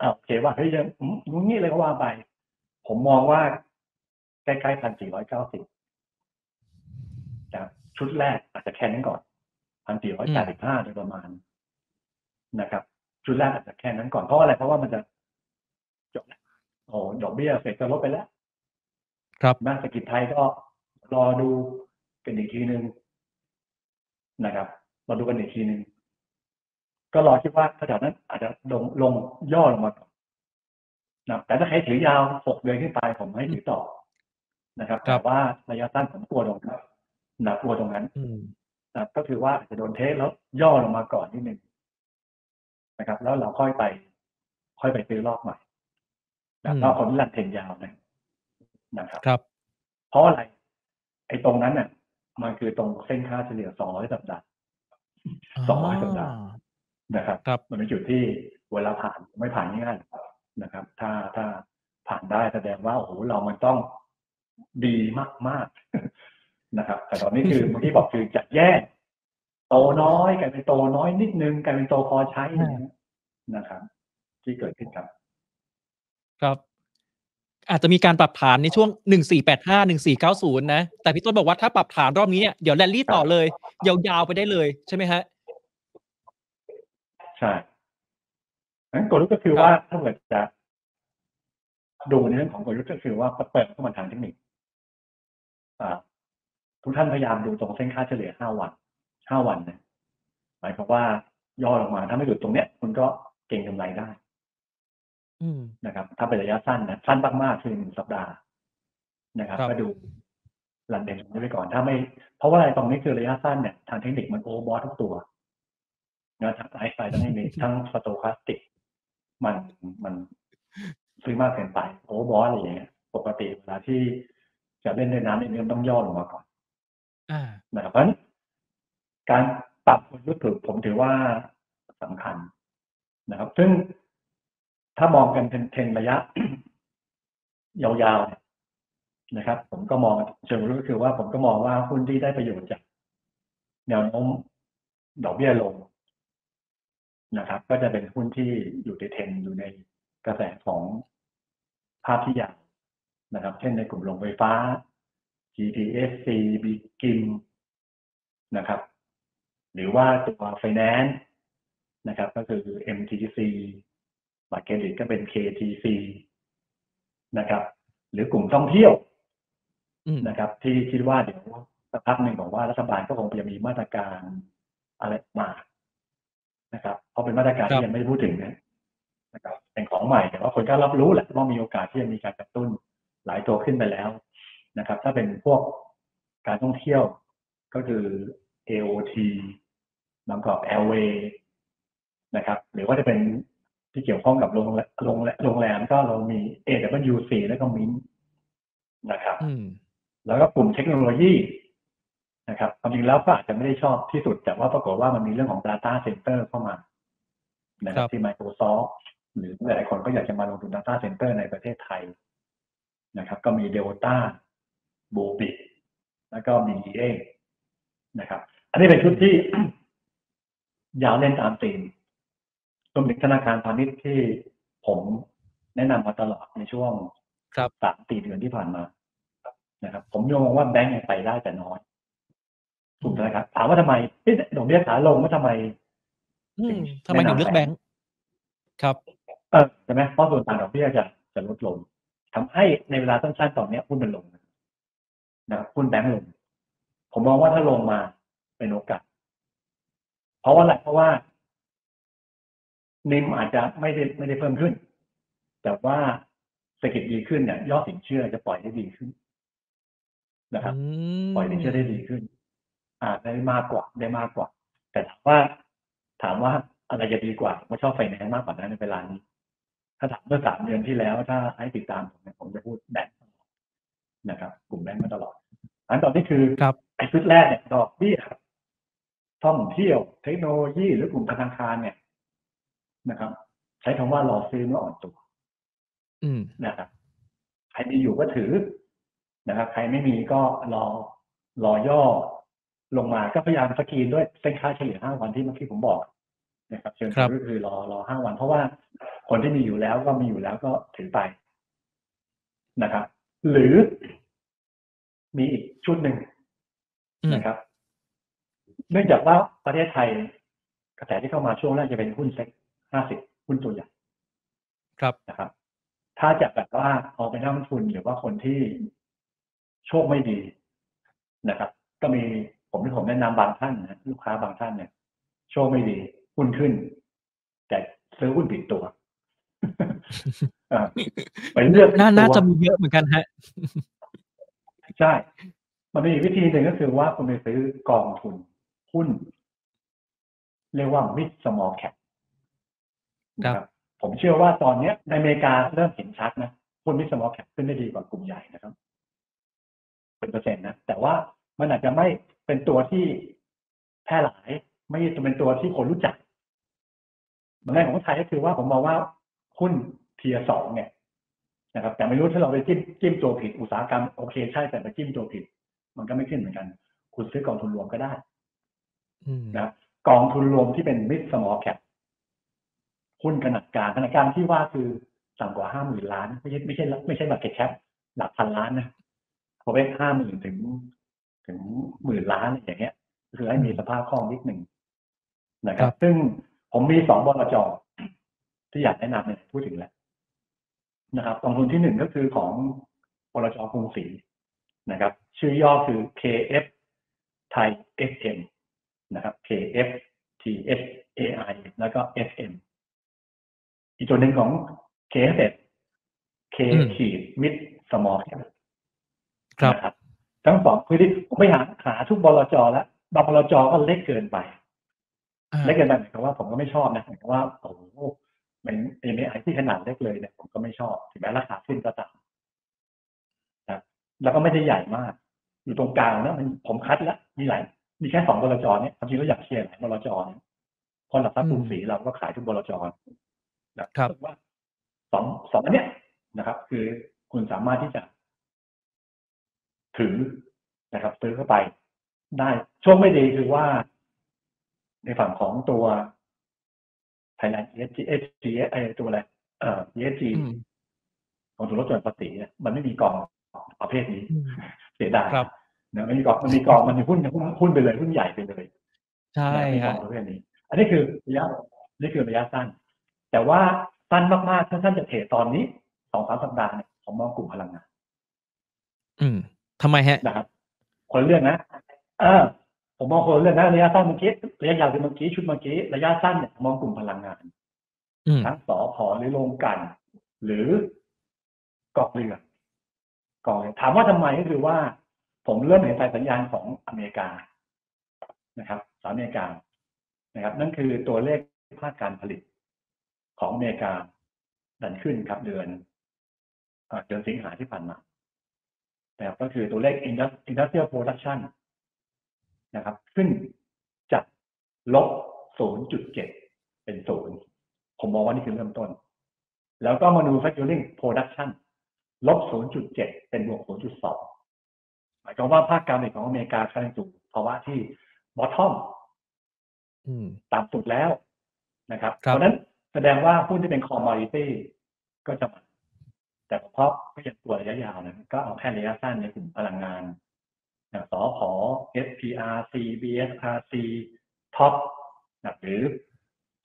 อ่าโอเคว่าเฮ้ยยังงูงี้เลยก็ว่าไป ผมมองว่าใกล้ๆพันสี่ร้อยเก้าสิบจากชุดแรกอาจจะแค่นั้นก่อนพันสี่ร้อยแปดสิบห้าโดยประมาณนะครับ ชุดแรกอาจจะแค่นั้นก่อนเพราะอะไรเพราะว่ามันจะ โอ้ดอกเบี้ยเฟดก็ลดไปแล้วครับนักเศรษฐกิจไทยก็รอดูกันอีกทีหนึ่งนะครับรอดูกันอีกทีหนึ่งก็รอคิดว่าแถวๆนั้น อาจจะลงลงย่อลงมาก่อนนะแต่ถ้าใครถือยาวหกเดือนขึ้นไปผมให้ถือต่อนะครับครัแต่บว่าระยะสั้นผมกลัวตรงนั้นนะกลัวตรงนั้นอืมนะก็คือว่าอาจจะโดนเทสแล้วย่อลงมาก่อนนิดนึงนะครับ แล้วเราค่อยไป ค่อยไปซื้อรอบใหม่ นะอืมรอบคนที่ลันเทนยาวนะนะครับครับ เพราะอะไร ไอ้ตรงนั้นเนี่ยมันคือตรงเส้นค่าเฉลี่ย200สัปดาห์สองร้อยสัปดาห์นะครับครับมันเป็นจุดที่เวลาผ่านไม่ผ่านง่ายๆนะครับ ถ้าถ้าผ่านได้แสดงว่าโอ้โหเรามันต้องดีมากๆนะครับ แต่ตอนนี้คือเมื่อกี้บอกคือจะแยกโตน้อยกลายเป็นโตน้อยนิดนึงกลายเป็นโตพอใช้นะครับ ที่เกิดขึ้นครับ ครับ อาจจะมีการปรับฐานในช่วง 1485 1490 นะ แต่พี่ต้นบอกว่าถ้าปรับฐานรอบนี้เนี่ยเดี๋ยวแรลลี่ต่อเลย ยาวๆไปได้เลยใช่ไหมฮะ ใช่งั้นกลยุทธ์ก็คือครับว่าถ้าเกิดจะดูในเรื่องของกลยุทธ์ก็คือว่าเปิดเข้ามาทางเทคนิคอ่าทุกท่านพยายามดูตรงเส้นค่าเฉลี่ย5วัน5วันเนี่ยหมายความว่าย่อลงมาถ้าไม่หลุดตรงเนี้ย คุณก็เก่งกำไรได้ อืม นะครับ ถ้าเป็นระยะสั้นนะสั้นมากๆคือหนึ่งสัปดาห์นะครับครับ ก็ดูรันเดนนี้ไปก่อน ถ้าไม่ เพราะว่าอะไรตรงนี้คือระยะสั้นเนี่ยทางเทคนิคมันโอเวอร์บอททุกตัวนะทั้งไอซ์ไซด์ทั้งเทคนิคทั้งสโตคาสติก มันมันซื้อมากเกินไปโอเวอร์บอทอะไรอย่างเงี้ยปกติเวลาที่จะเล่นในน้ำเนี่ยมันต้องย่อลงมาก่อน อ่า นะครับเพราะฉะนั้นการปรับกลยุทธ์ถือผมถือว่าสำคัญนะครับ ซึ่ง ถ้ามองกันเป็นเทรนระยะ ยาวๆนะครับ ผมก็มองเชิงรู้ก็คือว่าผมก็มองว่าหุ้นที่ได้ประโยชน์จากแนวโน้มดอกเบี้ยลงนะครับ ก็จะเป็นหุ้นที่อยู่ในเทรนด์อยู่ในกระแสของภาพที่ยาวนะครับ เช่นในกลุ่มโรงไฟฟ้า GTSC บีกิมนะครับ หรือว่าตัว Finance นะครับ ก็คือ MTTC บัตรเครดิตก็เป็น KTC นะครับ หรือกลุ่มท่องเที่ยวอืมนะครับ ที่คิดว่าเดี๋ยวสักพักหนึ่งบอกว่ารัฐบาลก็คงจะมีมาตรการอะไรมานะครับ เพราะเป็นมาตรการครับที่ยังไม่ได้พูดถึงนะนะครับเป็นของใหม่แต่ว่าคนก็รับรู้แหละว่ามีโอกาสที่จะมีการกระตุ้นหลายตัวขึ้นไปแล้วนะครับ ถ้าเป็นพวกการท่องเที่ยวก็คือ AOT บางกอก Airway นะครับ หรือว่าจะเป็น ที่เกี่ยวข้องกับโรงแรมโรงแรมโรงแรมก็เรามี AWC แล้วก็มินนะครับอืมแล้วก็กลุ่มเทคโนโลยีนะครับความจริงแล้วก็อาจจะไม่ได้ชอบที่สุด แต่ว่าปรากฏว่ามันมีเรื่องของ Data Center เข้ามานะคครัรับบที่ Microsoft หรือหลายๆคนก็อยากจะมาลงทุน Data Center ในประเทศไทยนะครับ ก็มี Delta b o b i t แล้วก็ BEA นะครับ อันนี้เป็นชุดที่ยาวเล่นตามธีมร วมถึงธนาคารพาณิชย์ที่ผมแนะนำมาตลอดในช่วงครับสามสี่เดือนที่ผ่านมานะครับ ผมยังมองว่าแบงก์ยังไปได้แต่น้อยถูกไหมครับ ถามว่าทำไมเอ๊ะดอกเบี้ยขาลงว่าทำไมอืมทำไมถึงเลือกแบงค์ครับ เออใช่ไหมเพราะส่วนต่างดอกเบี้ยจะจะลดลงทำให้ในเวลาสั้นๆตอนเนี้ยหุ้นมันลงนะครับหุ้นแบงก์ลง ผมมองว่าถ้าลงมาเป็นโอกาสเพราะว่าอะไรเพราะว่า นิมอาจจะไม่ได้ไม่ได้เพิ่มขึ้น แต่ว่าเศรษฐกิจดีขึ้นเนี่ยยอดสินเชื่อจะปล่อยได้ดีขึ้นนะครับ อืมปล่อยสินเชื่อได้ดีขึ้น อาจได้มากกว่าได้มากกว่า แต่ถามว่าถามว่าอะไรจะดีกว่าผมชอบไฟแนนซ์มากกว่านั้นในเวลานี้ ถ้าถามเมื่อสามเดือนที่แล้ว ถ้าให้ติดตามผมเนี่ยผมจะพูดแบงก์นะครับ กลุ่มแบงก์มาตลอด อันตอนนี้คือครับ ไอ้ชุดแรกเนี่ยดอกเบี้ยท่องเที่ยวเทคโนโลยีหรือกลุ่มธนาคารเนี่ย นะครับ ใช้คำว่ารอซื้อเมื่ออ่อนตัวอืมนะครับใครมีอยู่ก็ถือนะครับ ใครไม่มีก็รอรอย่อลงมาก็พยายามสกรีนด้วยเส้นค่าเฉลี่ยห้าวันที่เมื่อกี้ผมบอกนะครับ เชิญครับก็คือรอรอห้าวัน เพราะว่าคนที่มีอยู่แล้วก็มีอยู่แล้วก็ถือไปนะครับ หรือมีอีกชุดหนึ่งอืมนะครับ เนื่องจากว่าประเทศไทยกระแสที่เข้ามาช่วงแรกจะเป็นหุ้นเซ็ก ห้าสิบหุ้นตัวใหญ่ครับนะครับ ถ้าจะแบบว่าเอาไปนักลงทุนหรือว่าคนที่โชคไม่ดีนะครับ ก็มีผมที่ผมแนะนำบางท่านนะลูกค้าบางท่านเนี่ยโชคไม่ดีหุ้นขึ้น แต่ซื้อหุ้นผิดตัวอ่าไปเลือกน่าน่าตัวจะมีเยอะเหมือนกันฮะใช่ มันมีอีกวิธีหนึ่งก็คือว่าคุณไปซื้อกองทุนหุ้น เรียกว่า mid small cap ครับ นะผมเชื่อว่าตอนเนี้ยในอเมริกาเริ่มเห็นชัดนะหุ้น mid small cap ขึ้นได้ดีกว่ากลุ่มใหญ่นะครับ เป็นเปอร์เซ็นต์นะ แต่ว่ามันอาจจะไม่เป็นตัวที่แพร่หลาย ไม่จะเป็นตัวที่คนรู้จักมันแรกของไทยก็คือว่าผมมองว่าหุ้นเทียสองเนี่ยนะครับ แต่ไม่รู้ถ้าเราไปจิ้มจิ้มตัวผิดอุตสาหกรรมโอเคใช่แต่ไปจิ้มตัวผิด มันก็ไม่ขึ้นเหมือนกัน คุณซื้อกองทุนรวมก็ได้อืมนะครับกองทุนรวมที่เป็น mid small cap หุ้นขนาดกลางขนาดกลางที่ว่าคือต่ำกว่าห้าหมื่นล้านไม่ใช่ไม่ใช่ไม่ใช่ market cap หลักพันล้านนะผมเป็นห้าหมื่นถึง ถึงหมื่นล้านอย่างเงี้ยคือให้มีสภาพคล่องนิดหนึ่งนะครับ ซึ่งผมมีสองบลจที่อยากแนะนำเนี่ยพูดถึงแล้วนะครับกองทุนที่หนึ่งก็คือของบลจกรุงศรีนะครับ ชื่อย่อคือ KF ไทย FM นะครับ KF TS AI แล้วก็ FM อีกตัวหนึ่งของ KFS K อืมขีด mid small cap ครับนะครับ ทั้งสองคือที่ผมไปหาหาทุกบลจแล้วบางบลจก็เล็กเกินไปอ่าเล็กเกินไปหมายความว่าผมก็ไม่ชอบนะหมายความว่าโอ้โหมันเอ็มไอที่ขนาดเล็กเลยเนี่ยผมก็ไม่ชอบ ถึงแม้ราคาขึ้นก็ตามนะแล้วก็ไม่ได้ใหญ่มาก อยู่ตรงกลางนะมันผมคัดแล้วมีหลายมีแค่สองบลจเนี่ยความจริงเราอยากเชียร์หลายบลจเนี่ยเพราะหลักทรัพย์กรุงศรีเราก็ขายทุกบลจ นะครับว่าสองสองอันเนี้ยนะครับ คือคุณสามารถที่จะถือนะครับ ซื้อเข้าไปได้ช่วงไม่ดีคือว่า ในฝั่งของตัว Thailand ESG ESG ไอตัวอะไรเอ่อ ESG อืมของทุนลดหย่อนภาษีเนี่ยมันไม่มีกองประเภทนี้อืมเสียดายครับนะไม่มีกองมันมีกองมันมีหุ้นหุ้นหุ้นไปเลยหุ้นใหญ่ไปเลยใช่นะไม่มีกฮะองประเภทนี้ อันนี้คือระยะนี่คือระยะสั้น แต่ว่าสั้นมากๆ ถ้าท่านจะเทรดตอนนี้สองสามสัปดาห์เนี่ยผมมองกลุ่มพลังงาน อืมทำไมฮะนะครับ คนละเรื่องนะเออผมมองคนละเรื่องนะระยะสั้นเมื่อกี้ระยะยาวคือเมื่อกี้ชุดเมื่อกี้ระยะสั้นเนี่ยมองกลุ่มพลังงานอืมทั้งสอพอหรือโรงกลัน หรือกองเรือกองเรือถามว่าทำไมก็คือว่า ผมเริ่มเห็นสายสัญญาณของอเมริกานะครับสหรัฐอเมริกานะครับ นั่นคือตัวเลขภาคการผลิต ของอเมริกาดันขึ้นครับเดือนเอ่อเดือนสิงหาที่ผ่านมานะครับก็คือตัวเลข Indus- industrial production นะครับ ขึ้นจากลบ 0.7 เป็นศูนย์ผมมองว่านี่คือเริ่มต้น แล้วก็ manufacturing production ลบ 0.7 เป็นบวก 0.2 หมายความว่าภาคการผลิตของอเมริกากำลังสู่ภาวะที่ bottom อืมต่ำสุดแล้วนะครับครับเพราะฉะนั้น แสดงว่าหุ้นที่เป็น commodity ก็จะมาแต่เพราะก็ยังตัวระยะยาวนะก็เอาแค่ระยะสั้นในกลุ่มพลังงาน อย่างสอพอ SPRC BSRC ท็อปนะหรือ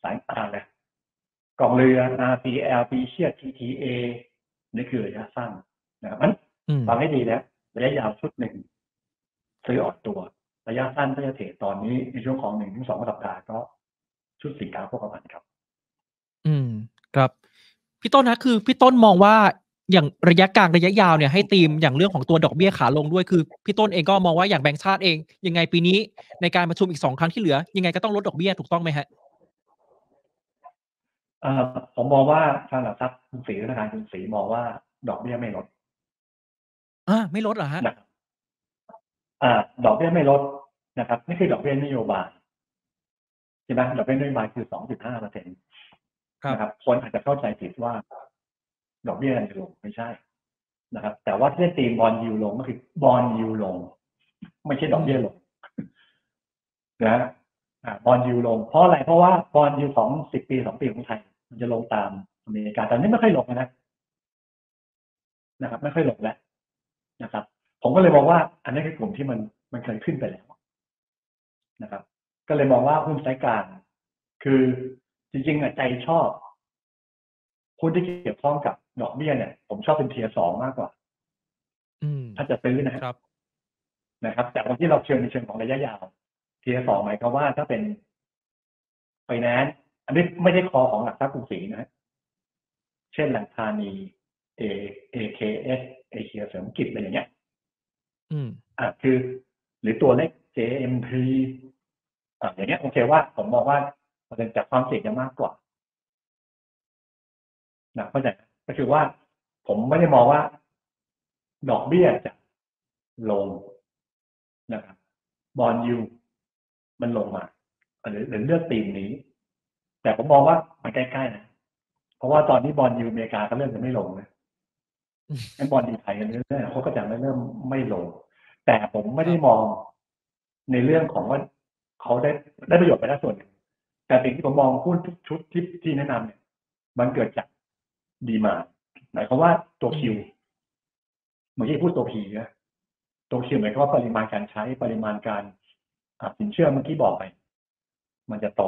สายอะไรกองเรือ RPLP เชีย TTA นี่คือระยะสั้นนะครับมันอืมฟังให้ดีนะระยะยาวชุดหนึ่งซื้อออกตัว ระยะสั้นก็จะเทรดตอนนี้ในช่วงของหนึ่งถึงสองสัปดาห์ก็ชุดสินค้าพวกประมาณครับอืม ครับ พี่ต้นนะคือพี่ต้นมองว่าอย่างระยะกลางระยะยาวเนี่ยให้ตีมอย่างเรื่องของตัวดอกเบี้ยขาลงด้วยคือพี่ต้นเองก็มองว่าอย่างแบงก์ชาติเอง ยังไงปีนี้ในการประชุมอีกสองครั้งที่เหลือ ยังไงก็ต้องลดดอกเบี้ยถูกต้องไหมฮะเอ่อผมมองว่าทางหลักทรัพย์กรุงศรีธนาคารกรุงศรีมองว่าดอกเบี้ยไม่ลดอ่าไม่ลดเหรอฮะนะครับอ่า ดอกเบี้ยไม่ลดนะครับนี่คือดอกเบี้ยนโยบายใช่ไหมดอกเบี้ยนโยบายคือสองจุดห้าเปอร์เซ็นต์ครับ นะครับ คนอาจจะเข้าใจผิดว่า ดอกเบี้ยจะลงไม่ใช่นะครับ แต่ว่าที่ตีมบอลยูลงก็คือบอลยูลง ไม่ใช่ดอกเบี้ยลงนะ bond yield ลง เพราะอะไรเพราะว่า bond yield ของสิบปีสองปีของไทย มันจะลงตามอเมริกาแต่นี่ไม่ค่อยลงนะนะครับ ไม่ค่อยลงแล้วนะครับ ผมก็เลยมองว่า อันนี้คือกลุ่มที่มันมันเคยขึ้นไปแล้วนะครับ ก็เลยมองว่าหุ้นสายกลางคือ จริงๆอะใจชอบหุ้นที่เกี่ยวข้องกับดอกเบี้ยเนี่ย ผมชอบเป็น tier สองมากกว่าอืมถ้าจะซื้อนะฮะครับ นะครับ แต่วันที่เราเชิญในเชิงของระยะยาว เทียร์สองหมายความว่าถ้าเป็นไฟแนนซ์อันนี้ไม่ได้คอของหลักทรัพย์กรุงศรีนะฮะเช่นหลังธานีเอเอเคเอสเอเชียเสริมกิจอะไรอย่างเงี้ย อืม อะคือ หรือตัวเลข JMP อะอย่างเงี้ยโอเคว่า ผมมองว่า เปอร์เซ็นต์จากความเสี่ยงจะมากกว่านะเข้าใจไหมก็คือว่า ผมไม่ได้มองว่า ดอกเบี้ยจะลงนะครับบอลยูมันลงมาหรือหรือเลือกตีมนี้ แต่ผมมองว่ามันใกล้ๆนะเพราะว่าตอนนี้บอลยูอเมริกาก็เริ่มจะไม่ลงนะอืมงั้นบอลยูไทยกันเรื่อยๆเขาก็จะไม่เริ่มไม่ลง แต่ผมไม่ได้มองในเรื่องของว่าเขาได้ได้ประโยชน์ไปแล้วส่วนหนึ่ง แต่สิ่งที่ผมมองหุ้นทุกชุดที่ที่แนะนำเนี่ยมันเกิดจากดีมาหมายความว่าตัวคิวเมื่อกี้พูดตัวพีนะตัวคิวหมายความว่าปริมาณการใช้ปริมาณการอะสินเชื่อเมื่อกี้บอกไป มันจะโต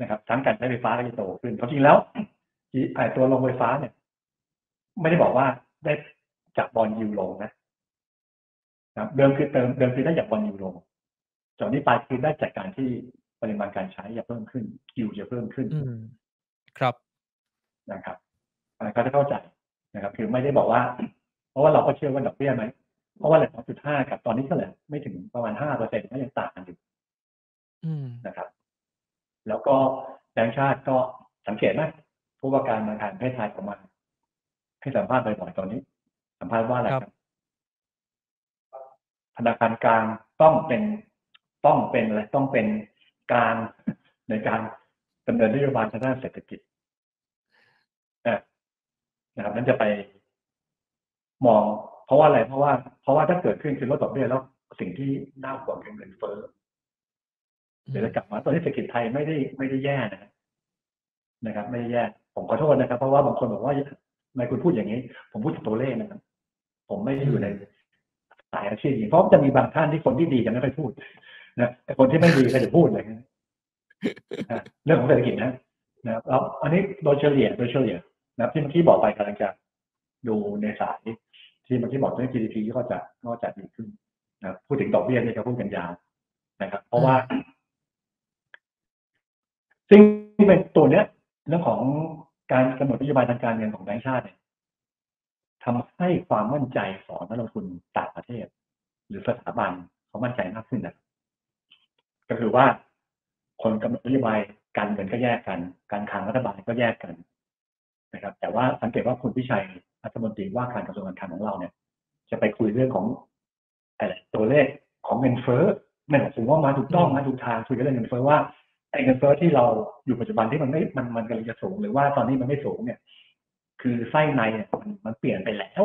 นะครับ ทั้งการใช้ไฟฟ้าก็จะโตขึ้นเพราะจริงแล้วอีไอตัวโรงไฟฟ้าเนี่ย ไม่ได้บอกว่าได้จากบอลยูลงนะนะครับเดิมคือเติมเดิมคือได้จากบอลยูโรจากนี้ไปคือได้จากการที่ ปริมาณการใช้จะเพิ่มขึ้นคิวจะเพิ่มขึ้นอืมครับนะครับอะไรก็จะเข้าใจนะครับ คือไม่ได้บอกว่า เพราะว่าเราก็เชื่อว่าดอกเบี้ยไหมเพราะว่าแหล่งจุดห้ากับตอนนี้เท่าไหร่ไม่ถึงประมาณห้าเปอร์เซ็นต์ก็ยังต่างกันอยู่อืมนะครับ แล้วก็แบงก์ชาติก็สังเกตไหมผู้ว่าการธนาคารประเทศไทยออกมาให้สัมภาษณ์บ่อยๆตอนนี้ สัมภาษณ์ว่าอะไรครับธนาคารกลางต้องเป็นต้องเป็นอะไรต้องเป็น กลางในการดำเนินนโยบายทางด้านเศรษฐกิจอะนะครับนั้นจะไปมองเพราะว่าอะไรเพราะว่าเพราะว่าถ้าเกิดขึ้นคือลดดอกเบี้ยแล้วสิ่งที่น่าห่วงคือเงินเฟ้อเดี๋ยวจะกลับมาตอนนี้เศรษฐกิจไทยไม่ได้ไม่ได้แย่นะนะครับ ไม่ได้แย่ ผมขอโทษนะครับ เพราะว่าบางคนบอกว่าทำไมคุณพูดอย่างนี้ ผมพูดถึงตัวเลขนะครับ ผมไม่ได้อยู่ในสายอาชีพเพราะจะมีบางท่านที่คนที่ดีจะไม่ค่อยพูด นะแต่คนที่ไม่ดีก็จะพูดอะไรเงี้ยเรื่องของเศรษฐกิจนะนะครับแล้วอันนี้โดยเฉลี่ยโดยเฉลี่ยนะครับที่เมื่อกี้บอกไปกำลังจะดูในสายที่เมื่อกี้บอกเรื่อง GDP ก็จะก็จะดีขึ้นนะพูดถึงดอกเบี้ยนี่จะพูดกันยาวนะครับ เพราะว่าซึ่งเป็นตัวเนี้ยเรื่องของการกำหนดนโยบายทางการเงินของแบงก์ชาติเนี่ยทำให้ความมั่นใจของนักลงทุนต่างประเทศ หรือสถาบันเขามั่นใจมากขึ้นนะ ก็คือว่า คนกำหนดนโยบายการเงินก็แยกกัน การคลังรัฐบาลก็แยกกันนะครับ แต่ว่าสังเกตว่าคุณพิชัยรัฐมนตรีว่าการกระทรวงการคลังของเราเนี่ย จะไปคุยเรื่องของอะไรตัวเลขของเงินเฟ้อเนี่ยผมว่ามาถูกต้องมาถูกทางคุยกันเรื่องเงินเฟ้อว่าไอ้เงินเฟ้อที่เราอยู่ปัจจุบันที่มันไม่มันมันกำลังจะสูงหรือว่าตอนนี้มันไม่สูงเนี่ย คือไส้ในเนี่ยมันมันเปลี่ยนไปแล้ว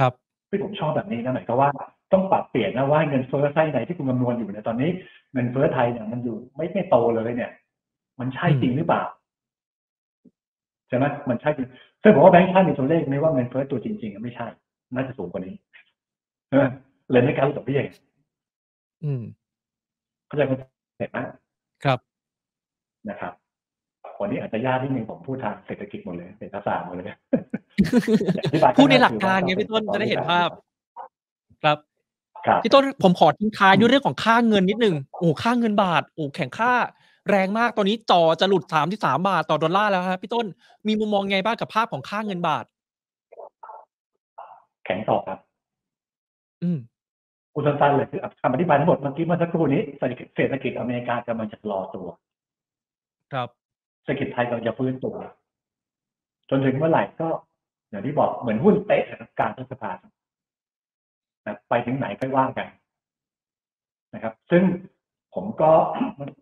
ครับที่ผมชอบแบบนี้นะหมายความว่า ต้องปรับเปลี่ยนนะว่าเงินเฟ้อไส้ไหนที่คุณคำนวณอยู่เนี่ยตอนนี้เงินเฟ้อไทยเนี่ยมันอยู่ไม่ไม่โตเลยเนี่ย มันใช่จริงหรือเปล่าใช่ไหมมันใช่จริงซึ่งผมว่าแบงค์ชาติมีตัวเลขไหมว่าเงินเฟ้อตัวจริงๆไม่ใช่ น่าจะสูงกว่านี้เออเลยไม่กล้าลดดอกเบี้ยอืมเข้าใจมันเห็นไหมครับนะครับวันนี้อาจจะยากที่นึงผมพูดทางเศรษฐกิจหมดเลยเศรษฐศาสตร์หมดเลยอธิบายพูดในหลักคือการว่าไงพี่ต้นต้องจะได้เห็นต้องภาพ ครับครับ พี่ต้นผมขอทิ้งท้ายด้วยเรื่องของค่าเงินนิดนึงโอ้ค่าเงินบาทโอ้แข่งค่าแรงมากตอนนี้จอจะหลุดสามที่สามบาทต่อดอลลาร์แล้วครับพี่ต้นมีมุมมองไงบ้างกับภาพของค่าเงินบาท แข็งต่อครับ อืมอุตสาหกรรมเลยคือคำอธิบายทั้งหมดเมื่อกี้เมื่อสักครู่นี้เศรษฐกิจเศรษฐกิจอเมริกากำลังจะรอตัว ครับเศรษฐกิจไทยกำลังจะฟื้นตัว จนถึงเมื่อไหร่ก็อย่างที่บอกเหมือนหุ้นเตะนะครับการรัฐสภา นะไปถึงไหนค่อยว่ากันนะครับ ซึ่งผมก็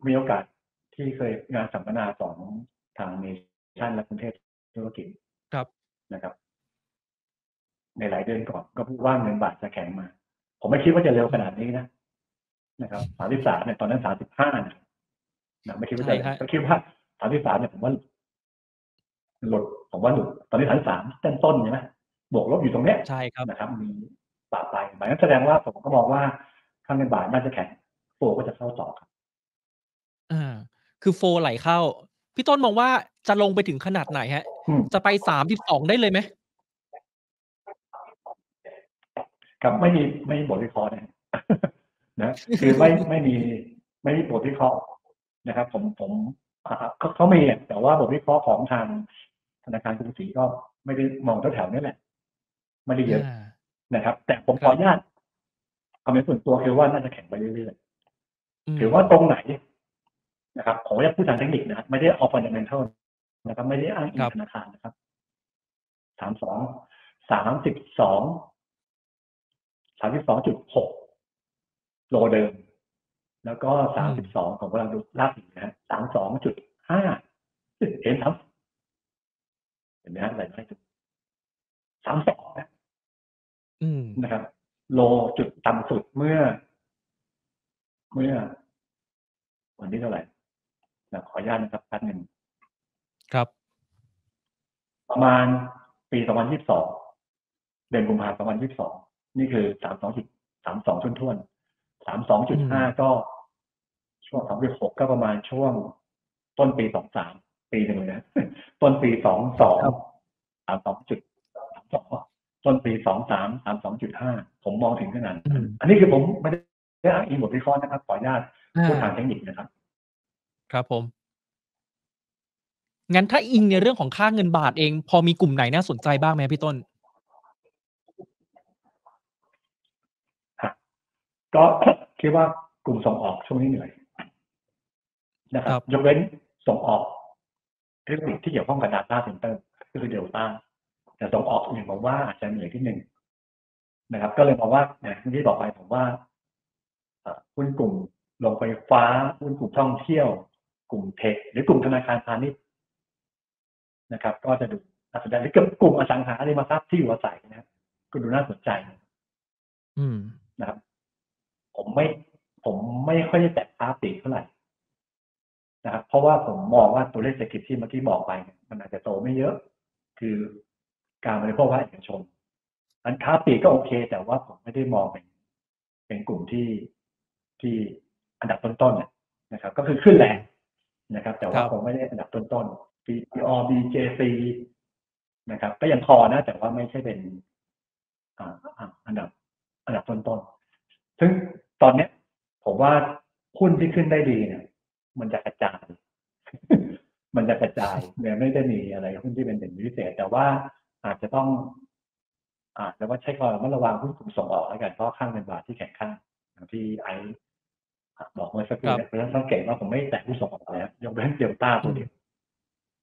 มีโอกาสที่เคยงานสัมมนาของทางเนชั่นและกรุงเทพธุรกิจครับนะครับ ในหลายเดือนก่อนก็พูดว่าเงินบาทจะแข็งมา ผมไม่คิดว่าจะเร็วขนาดนี้นะนะครับสามสิบสามเนี่ยตอนนั้นสามสิบห้านะไม่คิดว่าจะใช่ฮะก็คิดว่าสามสิบสามเนี่ยผมว่าหลุดผมว่าหลุดตอนนี้สามสามต้นต้นๆใช่ไหมบวกลบอยู่ตรงเนี้ยใช่ครับนะครับ มี ปาไปหมายนั้นแสดงว่าผมก็มองว่าค่าเงินบาทน่าจะแข็งโฟก็จะเข้าต่อครับอ่าคือโฟไหลเข้า พี่ต้นมองว่าจะลงไปถึงขนาดไหนฮะอืมจะไปสามสิบสองได้เลยไหมครับไม่มีไม่มีบทวิเคราะห์นะนะคือไม่ไม่มีไม่มีบทวิเคราะห์นะครับ ผมผมอ่าเขาเขามีอะแต่ว่าบทวิเคราะห์ของทางธนาคารกรุงศรีก็ไม่ได้มองแถวๆนี้แหละไม่ได้เยอะอ่า นะครับ แต่ผมคขรับออนุญาตความเห็นส่วนตัวคือว่าน่าจะแข่งไปเรื่อยมๆถือว่าตรงไหนนะครับผมจะพูดทางเทคนิคนะครับไม่ได้เอาฟันเดเมนทัลนะครับ ไม่ได้อ้างอิคงรับธนาคารนะครับสามสองสามสิบสองสามสิบสองจุดหกโลเดิม แล้วก็สามสิบสองของกำลังดูลากอีกนะฮะสามสองจุดห้าเห็นครับเห็นไหมฮะไหลไปจุดสามสอง นะอืมนะครับ โลจุดต่ำสุดเมื่อ เมื่อ วันที่เท่าไหร่นะขออนุญาตนะครับแป๊บหนึ่งครับ ประมาณปี2022เดือนกุมภาพันธ์2022นี่คือ32.32ทุ่นท่วนๆ32.5ก็ ช่วง36ก็ประมาณช่วง ต้นปี23ปีหนึ่งเลยนะต้นปีครับ22 32จุด32 ต้นปี23 32.5ผมมองถึงขนาดอืนั้นมอันนี้คือผมไม่ได้อ้างอิงบทวิเคราะห์นะครับ ขออนุญาตอ่าพูดทางเทคนิคนะครับ ครับผม งั้นถ้าอิงในเรื่องของค่าเงินบาทเอง พอมีกลุ่มไหนน่าสนใจบ้างไหมพี่ต้น ก็คิดว่ากลุ่มส่งออกช่วงนี้เหนื่อยนะคครัรับบยกเว้นส่งออกเทคนิคที่เกี่ยวข้องกับ Data Center ก็คือเดลต้า แต่ส่งออกอื่นผมว่าอาจจะเหนื่อยที่หนึ่งนะครับ ก็เลยมองว่าอย่างที่บอกไปผมว่าเอ่อหุ้นกลุ่มโรงไฟฟ้าหุ้นกลุ่มท่องเที่ยว กลุ่มเทคหรือกลุ่มธนาคารพาณิชย์นะครับ ก็จะดูน่าสนใจหรือกลุ่มอสังหาริมทรัพย์ที่อยู่อาศัยนะครับก็ดูน่าสนใจ อืมนะครับ ผมไม่ ผมไม่ค่อยได้แตะค้าปลีกเท่าไหร่นะครับ เพราะว่าผมมองว่าตัวเลขเศรษฐกิจที่เมื่อกี้บอกไปเนี่ยมันอาจจะโตไม่เยอะ คือ การบริโภคภาคเอกชนอันค้าปลีกก็โอเค แต่ว่าผมไม่ได้มองเป็นเป็นกลุ่มที่ที่อันดับต้นๆน่ะนะครับ ก็คือขึ้นแรงนะครับ แต่คว่ารับผมไม่ได้อันดับต้นๆ BPO BJC นะครับ ก็ยังพอนะ แต่ว่าไม่ใช่เป็นอ่าอ่าอันดับอันดับต้นๆ ซึ่งตอนเนี้ย ผมว่าหุ้นที่ขึ้นได้ดีเนี่ย มันจะกระจาย มันจะกระจายเนี่ยไม่ได้มีอะไรหุ้นที่เป็นเด่นพิเศษ แต่ว่า อาจจะต้องอาจจะว่าใช้ความระมัดระวังหุ้นกลุ่มส่งออกแล้วกันเพราะข้างเงินบาทที่แข็งค่าอย่างที่ไอซ์บอกเมื่อสักครู่เนี่ยเพราะฉะนั้นสังเกตว่าผมไม่แตะหุ้นส่งออกเลยนะยกเว้นเดลต้าตัวเดียว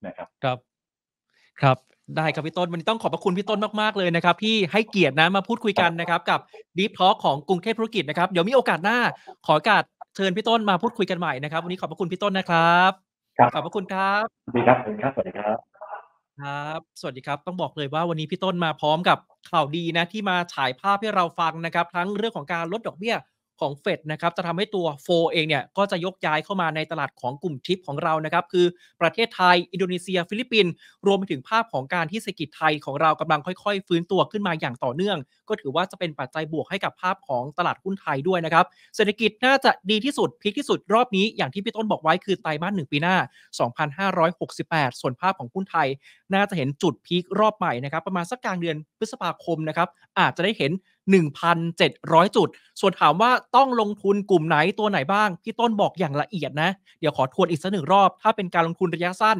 นะครับ ครับ ครับได้ครับพี่ต้นวันนี้ต้องขอบพระคุณพี่ต้นมากๆเลยนะครับที่ให้เกียรตินะมาพูดคุยกันนะครับกับ Deep Talk ของกรุงเทพธุรกิจนะครับเดี๋ยวมีโอกาสหน้า ขอโอกาสเชิญพี่ต้นมาพูดคุยกันใหม่นะครับ วันนี้ขอบพระคุณพี่ต้นนะครับครับขอบพระคุณครับสวัสดีครับสวัสดีครับสวัสดี ครับ สวัสดีครับ ต้องบอกเลยว่าวันนี้พี่ต้นมาพร้อมกับข่าวดีนะที่มาฉายภาพให้เราฟังนะครับ ทั้งเรื่องของการลดดอกเบี้ย ของเฟดนะครับจะทำให้ตัวโฟเองเนี่ยก็จะยกย้ายเข้ามาในตลาดของกลุ่มทิปของเรานะครับคือประเทศไทย อินโดนีเซีย ฟิลิปปินส์รวมไปถึงภาพของการที่เศรษฐกิจไทยของเรากำลังค่อย ๆ ฟื้นตัวขึ้นมาอย่างต่อเนื่อง ก็ถือว่าจะเป็นปัจจัยบวกให้กับภาพของตลาดหุ้นไทยด้วยนะครับเศรษฐกิจน่าจะดีที่สุด peak ที่สุดรอบนี้อย่างที่พี่ต้นบอกไว้คือไตรมาสหนึ่งปีหน้า 2,568 ส่วนภาพของหุ้นไทย น่าจะเห็นจุด peak รอบใหม่นะครับประมาณสักกลางเดือนพฤษภาคมนะครับอาจจะได้เห็น 1,700 จุด ส่วนถามว่าต้องลงทุนกลุ่มไหนตัวไหนบ้าง พี่ต้นบอกอย่างละเอียดนะ เดี๋ยวขอทวนอีกสักหนึ่งรอบ ถ้าเป็นการลงทุนระยะสั้น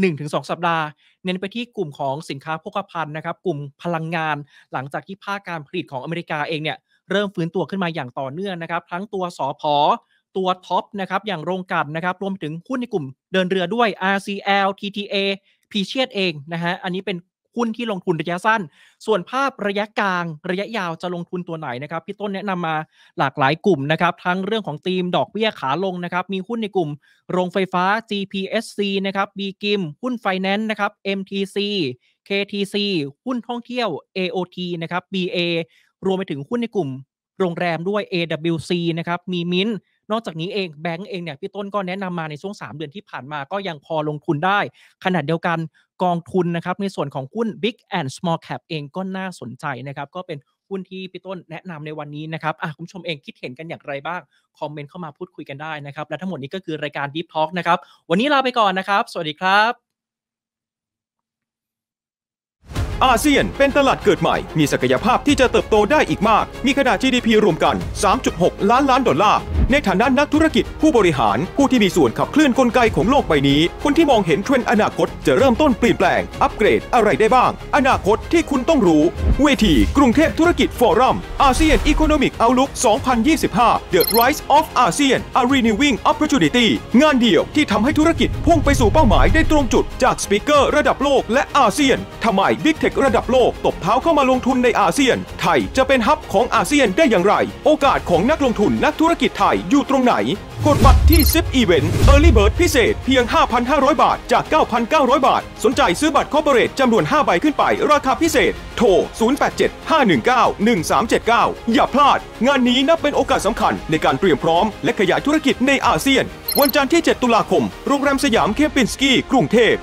1-2 สัปดาห์ เน้นไปที่กลุ่มของสินค้าโภคภัณฑ์นะครับ กลุ่มพลังงาน หลังจากที่ภาคการผลิตของอเมริกาเองเนี่ยเริ่มฟื้นตัวขึ้นมาอย่างต่อเนื่องนะครับ ทั้งตัวสอพอตัวท็อปนะครับอย่างโรงกลั่นนะครับรวมถึงหุ้นในกลุ่มเดินเรือด้วย RCL TTA พีเชียเองนะฮะ อันนี้เป็น หุ้นที่ลงทุนระยะสั้น ส่วนภาพระยะกลางระยะยาวจะลงทุนตัวไหนนะครับพี่ต้นแนะนำมาหลากหลายกลุ่มนะครับทั้งเรื่องของธีมดอกเบี้ยขาลงนะครับมีหุ้นในกลุ่ม โรงไฟฟ้า GPSC นะครับ b g i m หุ้นไฟแนนซ์นะครับ MTC KTC หุ้นท่องเที่ยว AOT นะครับ BA รวมไปถึงหุ้นในกลุ่มโรงแรมด้วย AWC นะครับมีมิ้นท์ นอกจากนี้เองแบงก์เองเนี่ยพี่ต้นก็แนะนำมาในช่วง 3 เดือนที่ผ่านมาก็ยังพอลงทุนได้ ขนาดเดียวกันกองทุนนะครับในส่วนของหุ้น Big and Small Cap เองก็น่าสนใจนะครับก็เป็นหุ้นที่พี่ต้นแนะนำในวันนี้นะครับอะคุณผู้ชมเองคิดเห็นกันอย่างไรบ้าง คอมเมนต์เข้ามาพูดคุยกันได้นะครับ และทั้งหมดนี้ก็คือรายการ Deep Talk นะครับ วันนี้ลาไปก่อนนะครับ สวัสดีครับ อาเซียนเป็นตลาดเกิดใหม่ มีศักยภาพที่จะเติบโตได้อีกมาก มีขนาด GDP รวมกัน 3.6 ล้านล้านดอลลาร์ ในฐานะนักธุรกิจผู้บริหารผู้ที่มีส่วนขับเคลื่อนกลไกของโลกใบนี้ คนที่มองเห็นเทรนด์อนาคตจะเริ่มต้นเปลี่ยนแปลง อัปเกรดอะไรได้บ้าง อนาคตที่คุณต้องรู้ เวทีกรุงเทพธุรกิจฟอรัมอาเซียนอีโคโนมิกเอาลุก2025 The Rise of ASEAN A Renewing Opportunity งานเดียวที่ทำให้ธุรกิจพุ่งไปสู่เป้าหมายได้ตรงจุดจากสปีกเกอร์ระดับโลกและอาเซียนทำไม Big Tech ระดับโลกตบเท้าเข้ามาลงทุนในอาเซียน ไทยจะเป็นฮับของอาเซียนได้อย่างไร โอกาสของนักลงทุนนักธุรกิจไทยอยู่ตรงไหน กดบัตรที่ ZIP Event Early Bird พิเศษเพียง 5,500 บาทจาก 9,900 บาท สนใจซื้อบัตรคอร์เปอเรทจำนวน 5 ใบขึ้นไป ราคาพิเศษ โทร 087-519-1379 อย่าพลาด งานนี้นับเป็นโอกาสสำคัญในการเตรียมพร้อมและขยายธุรกิจในอาเซียน วันจันทร์ที่ 7 ตุลาคม โรงแรมสยามเคปินสกี้กรุงเทพ